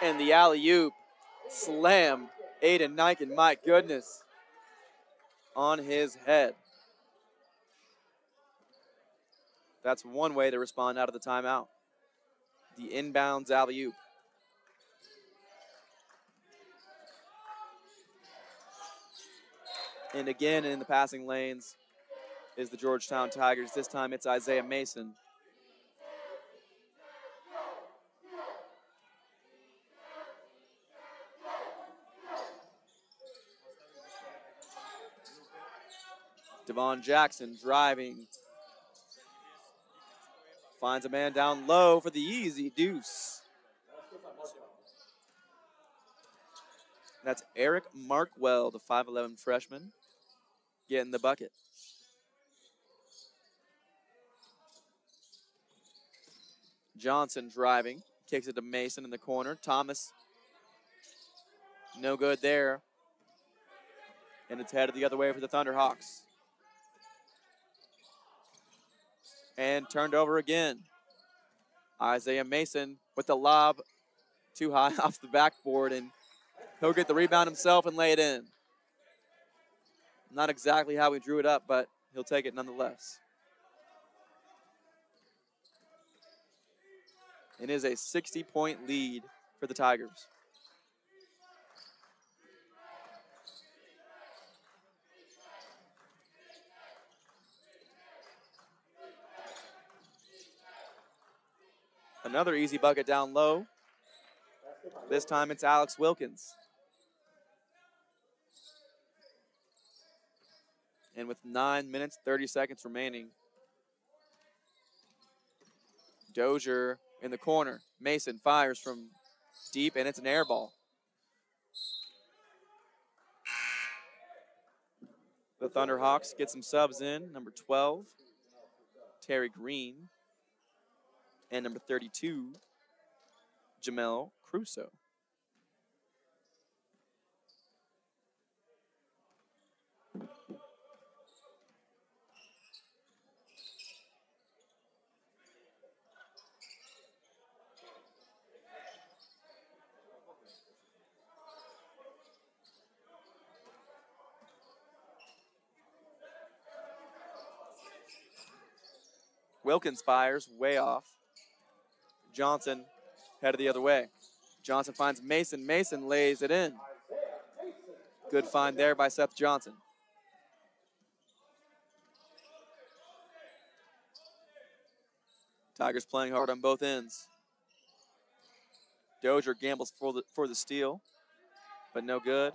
S1: And the alley oop slam. Aiden Niken, my goodness, on his head. That's one way to respond out of the timeout. The inbounds alley oop. And again in the passing lanes is the Georgetown Tigers. This time it's Isaiah Mason. Devon Jackson driving. Finds a man down low for the easy deuce. That's Eric Markwell, the 5'11 freshman, getting the bucket. Johnson driving, kicks it to Mason in the corner. Thomas, no good there. And it's headed the other way for the Thunderhawks. And turned over again. Isaiah Mason with the lob too high off the backboard, and he'll get the rebound himself and lay it in. Not exactly how he drew it up, but he'll take it nonetheless. It is a 60 point lead for the Tigers. Another easy bucket down low. This time it's Alex Wilkins. And with 9 minutes, 30 seconds remaining, Dozier in the corner. Mason fires from deep, and it's an air ball. The Thunderhawks get some subs in. Number 12, Terry Green and number 32, Jamel Crusoe. Wilkins fires way off. Johnson headed the other way. Johnson finds Mason. Mason lays it in. Good find there by Seth Johnson. Tigers playing hard on both ends. Dozier gambles for the, for the steal, but no good.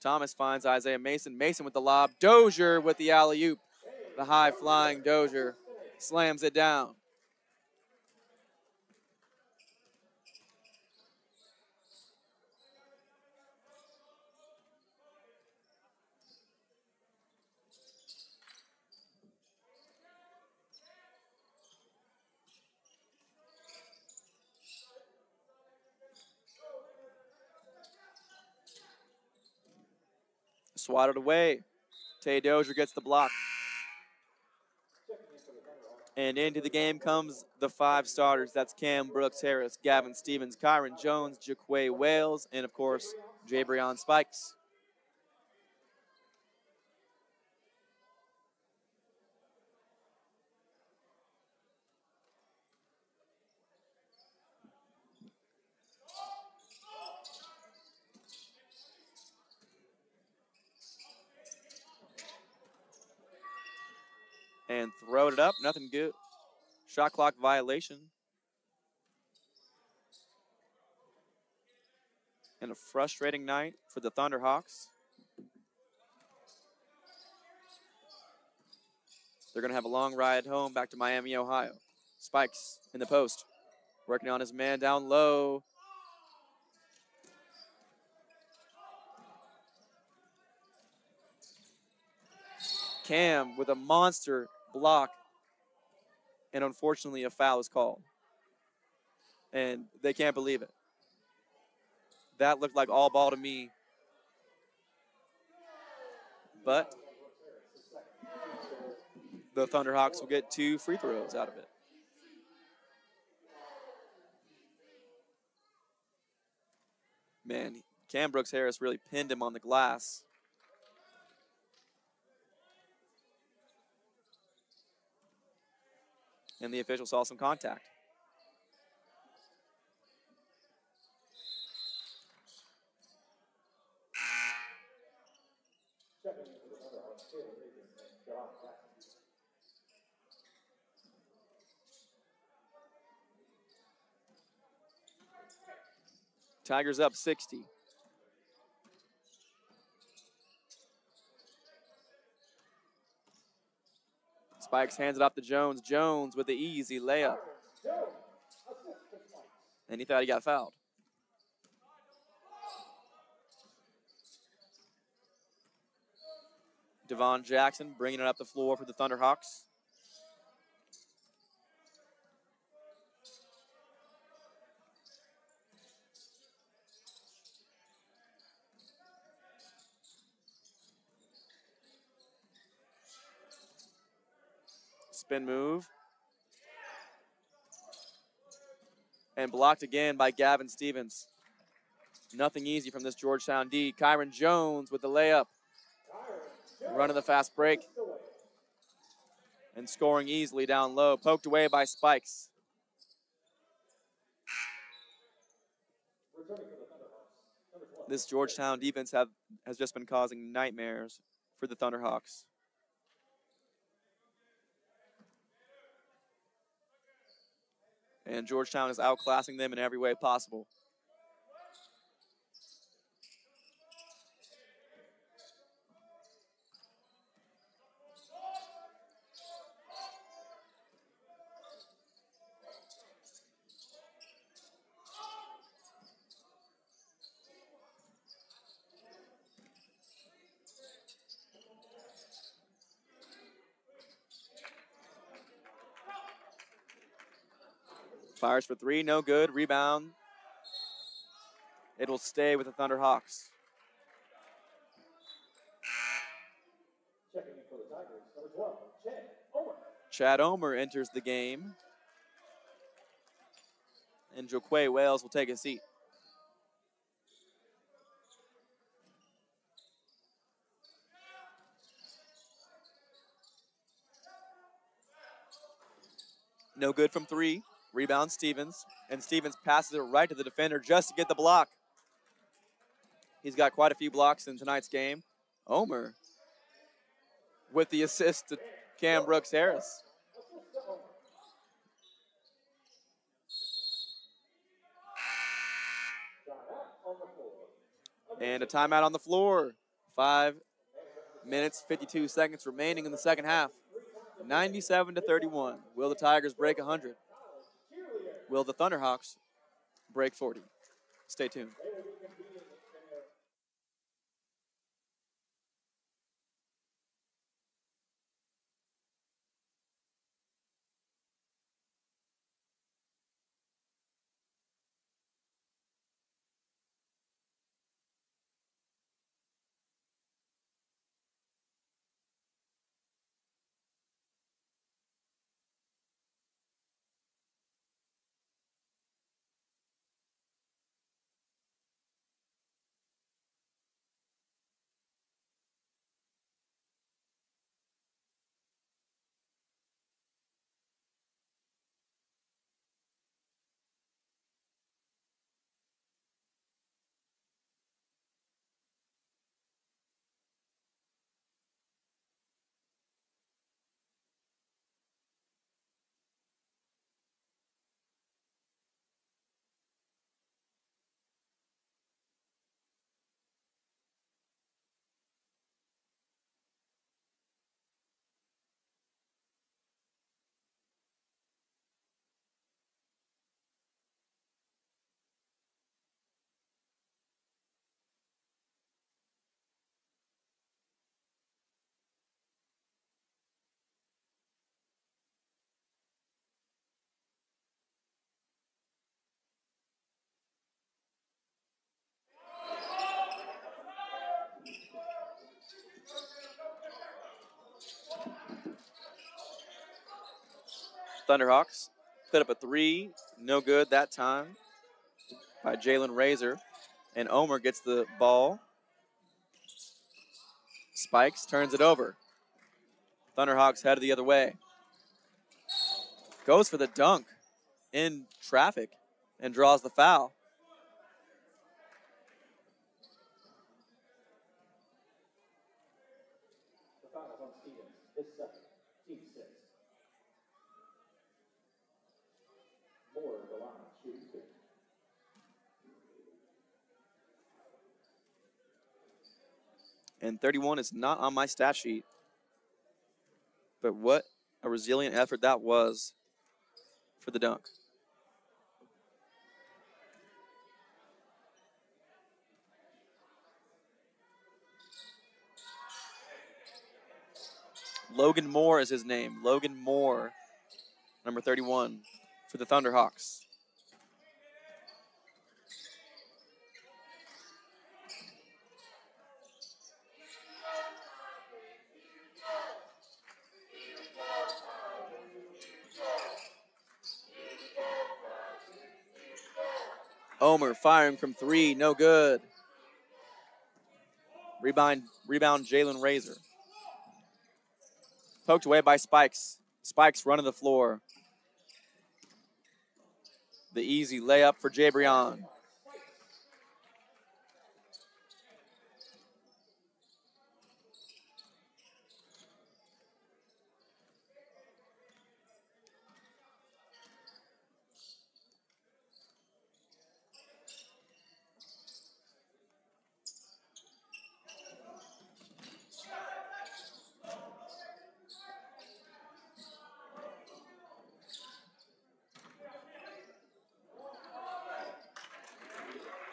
S1: Thomas finds Isaiah Mason. Mason with the lob. Dozier with the alley-oop. The high flying Dozier slams it down. Swatted away. Tay Dozier gets the block. And into the game comes the five starters. That's Cam Brooks Harris, Gavin Stevens, Kyron Jones, Jaquay Wales, and of course, Jabrion Spikes. And throwed it up. Nothing good. Shot clock violation. And a frustrating night for the Thunderhawks. They're going to have a long ride home back to Miami, Ohio. Spikes in the post. Working on his man down low. Cam with a monster block, and unfortunately, a foul is called. And they can't believe it. That looked like all ball to me. But the Thunderhawks will get two free throws out of it. Man, Cam Brooks Harris really pinned him on the glass. And the official saw some contact. Tigers up 60. Spikes hands it off to Jones. Jones with the easy layup. And he thought he got fouled. Devon Jackson bringing it up the floor for the Thunderhawks. Spin move. And blocked again by Gavin Stevens. Nothing easy from this Georgetown D. Kyron Jones with the layup. Running the fast break. And scoring easily down low. Poked away by Spikes. This Georgetown defense have, has just been causing nightmares for the Thunderhawks. And Georgetown is outclassing them in every way possible. For three, no good. Rebound. It will stay with the Thunderhawks. Chad Omer enters the game. And Joquay Wales will take a seat. No good from three. Rebound Stevens. And Stevens passes it right to the defender just to get the block. He's got quite a few blocks in tonight's game. Omer with the assist to Cam Brooks Harris. And a timeout on the floor. Five minutes, 52 seconds remaining in the second half. 97 to 31. Will the Tigers break 100? Will the Thunderhawks break 40? Stay tuned. Thunderhawks put up a three, no good that time by Jalen Razor. And Omer gets the ball. Spikes, turns it over. Thunderhawks headed the other way. Goes for the dunk in traffic and draws the foul. And 31 is not on my stat sheet. But what a resilient effort that was for the dunk. Logan Moore is his name. Logan Moore, number 31 for the Thunderhawks. Omer firing from three, no good. Rebound, rebound Jalen Razor. Poked away by Spikes. Spikes running the floor. The easy layup for Jabrion.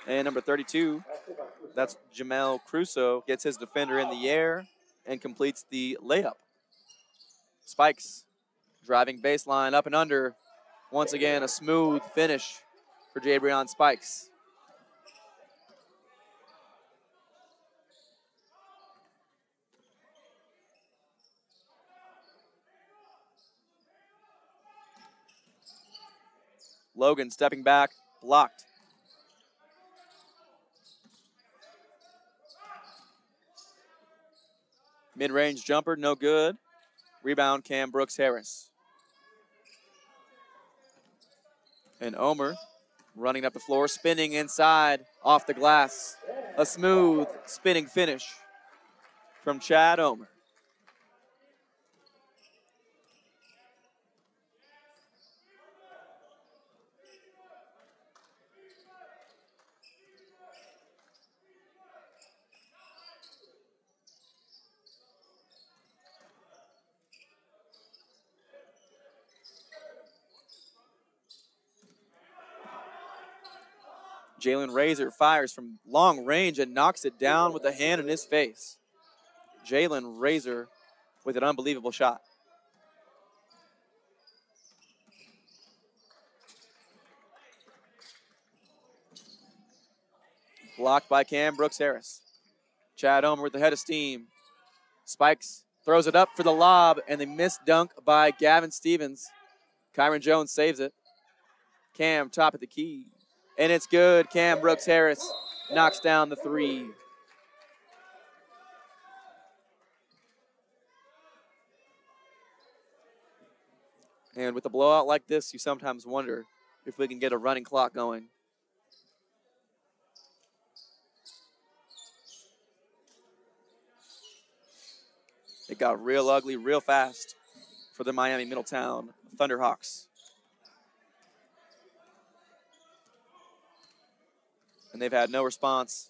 S1: And number 32, that's Jamel Crusoe, gets his defender in the air and completes the layup. Spikes, driving baseline up and under. Once again, a smooth finish for Jabrion Spikes. Logan stepping back, blocked. Mid-range jumper, no good. Rebound, Cam Brooks Harris. And Omer running up the floor, spinning inside, off the glass. A smooth spinning finish from Chad Omer. Jalen Razor fires from long range and knocks it down with a hand in his face. Jalen Razor with an unbelievable shot. Blocked by Cam Brooks Harris. Chad Omer with the head of steam. Spikes, throws it up for the lob, and the missed dunk by Gavin Stevens. Kyron Jones saves it. Cam top of the key. And it's good. Cam Brooks Harris knocks down the three. And with a blowout like this, you sometimes wonder if we can get a running clock going. It got real ugly real fast for the Miami Middletown Thunderhawks. And they've had no response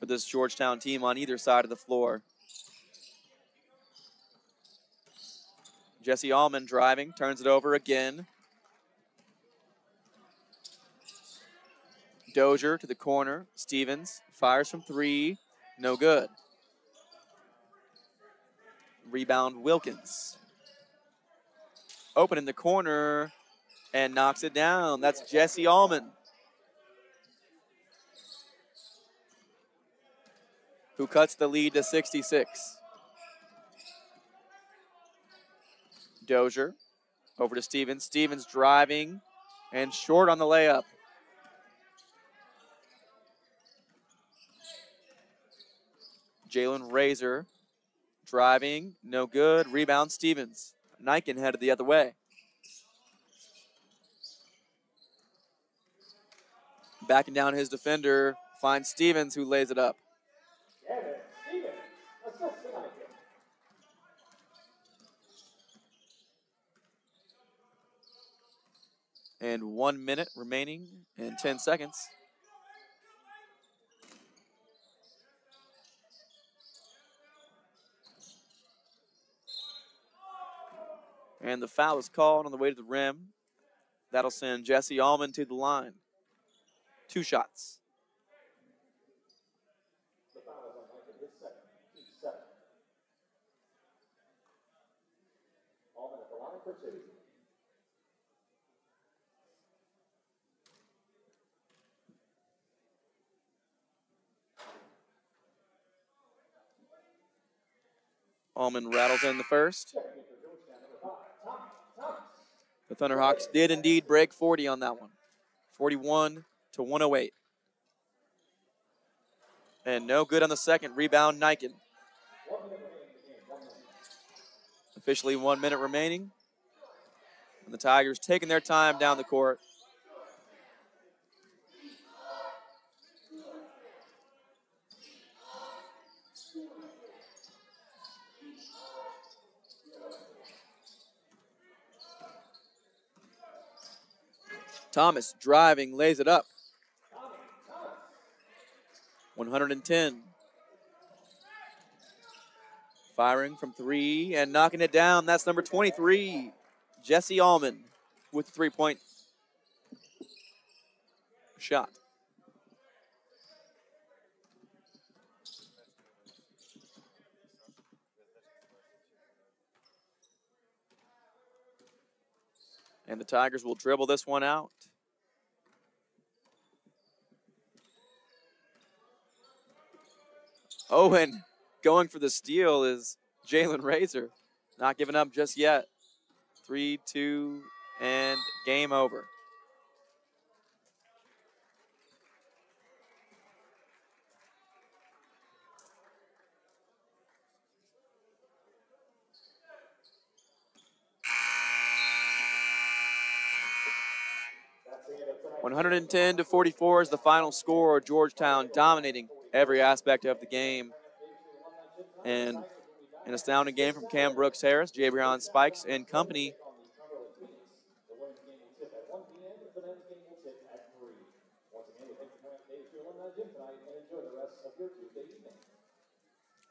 S1: for this Georgetown team on either side of the floor. Jesse Allman driving, turns it over again. Dozier to the corner. Stevens fires from three. No good. Rebound Wilkins. Open in the corner and knocks it down. That's Jesse Allman. Who cuts the lead to 66. Dozier over to Stevens. Stevens driving and short on the layup. Jalen Razor driving, no good. Rebound Stevens. Niken headed the other way. Backing down his defender, finds Stevens who lays it up. And one minute remaining and 10 seconds. And the foul is called on the way to the rim. That'll send Jesse Allman to the line. Two shots. Allman rattles in the first. The Thunderhawks did indeed break 40 on that one. 41 to 108. And no good on the second. Rebound, Niken. Officially one minute remaining. And the Tigers taking their time down the court. Thomas driving, lays it up. 110. Firing from three and knocking it down. That's number 23, Jesse Allman with three point shot. And the Tigers will dribble this one out. And going for the steal is Jalen Razor. Not giving up just yet. Three, two, and game over.
S2: 110 to 44 is the final score. Georgetown dominating every aspect of the game. And an astounding game from Cam Brooks Harris, Jabrion Spikes, and company.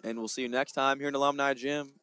S2: And we'll see you next time here in Alumni Gym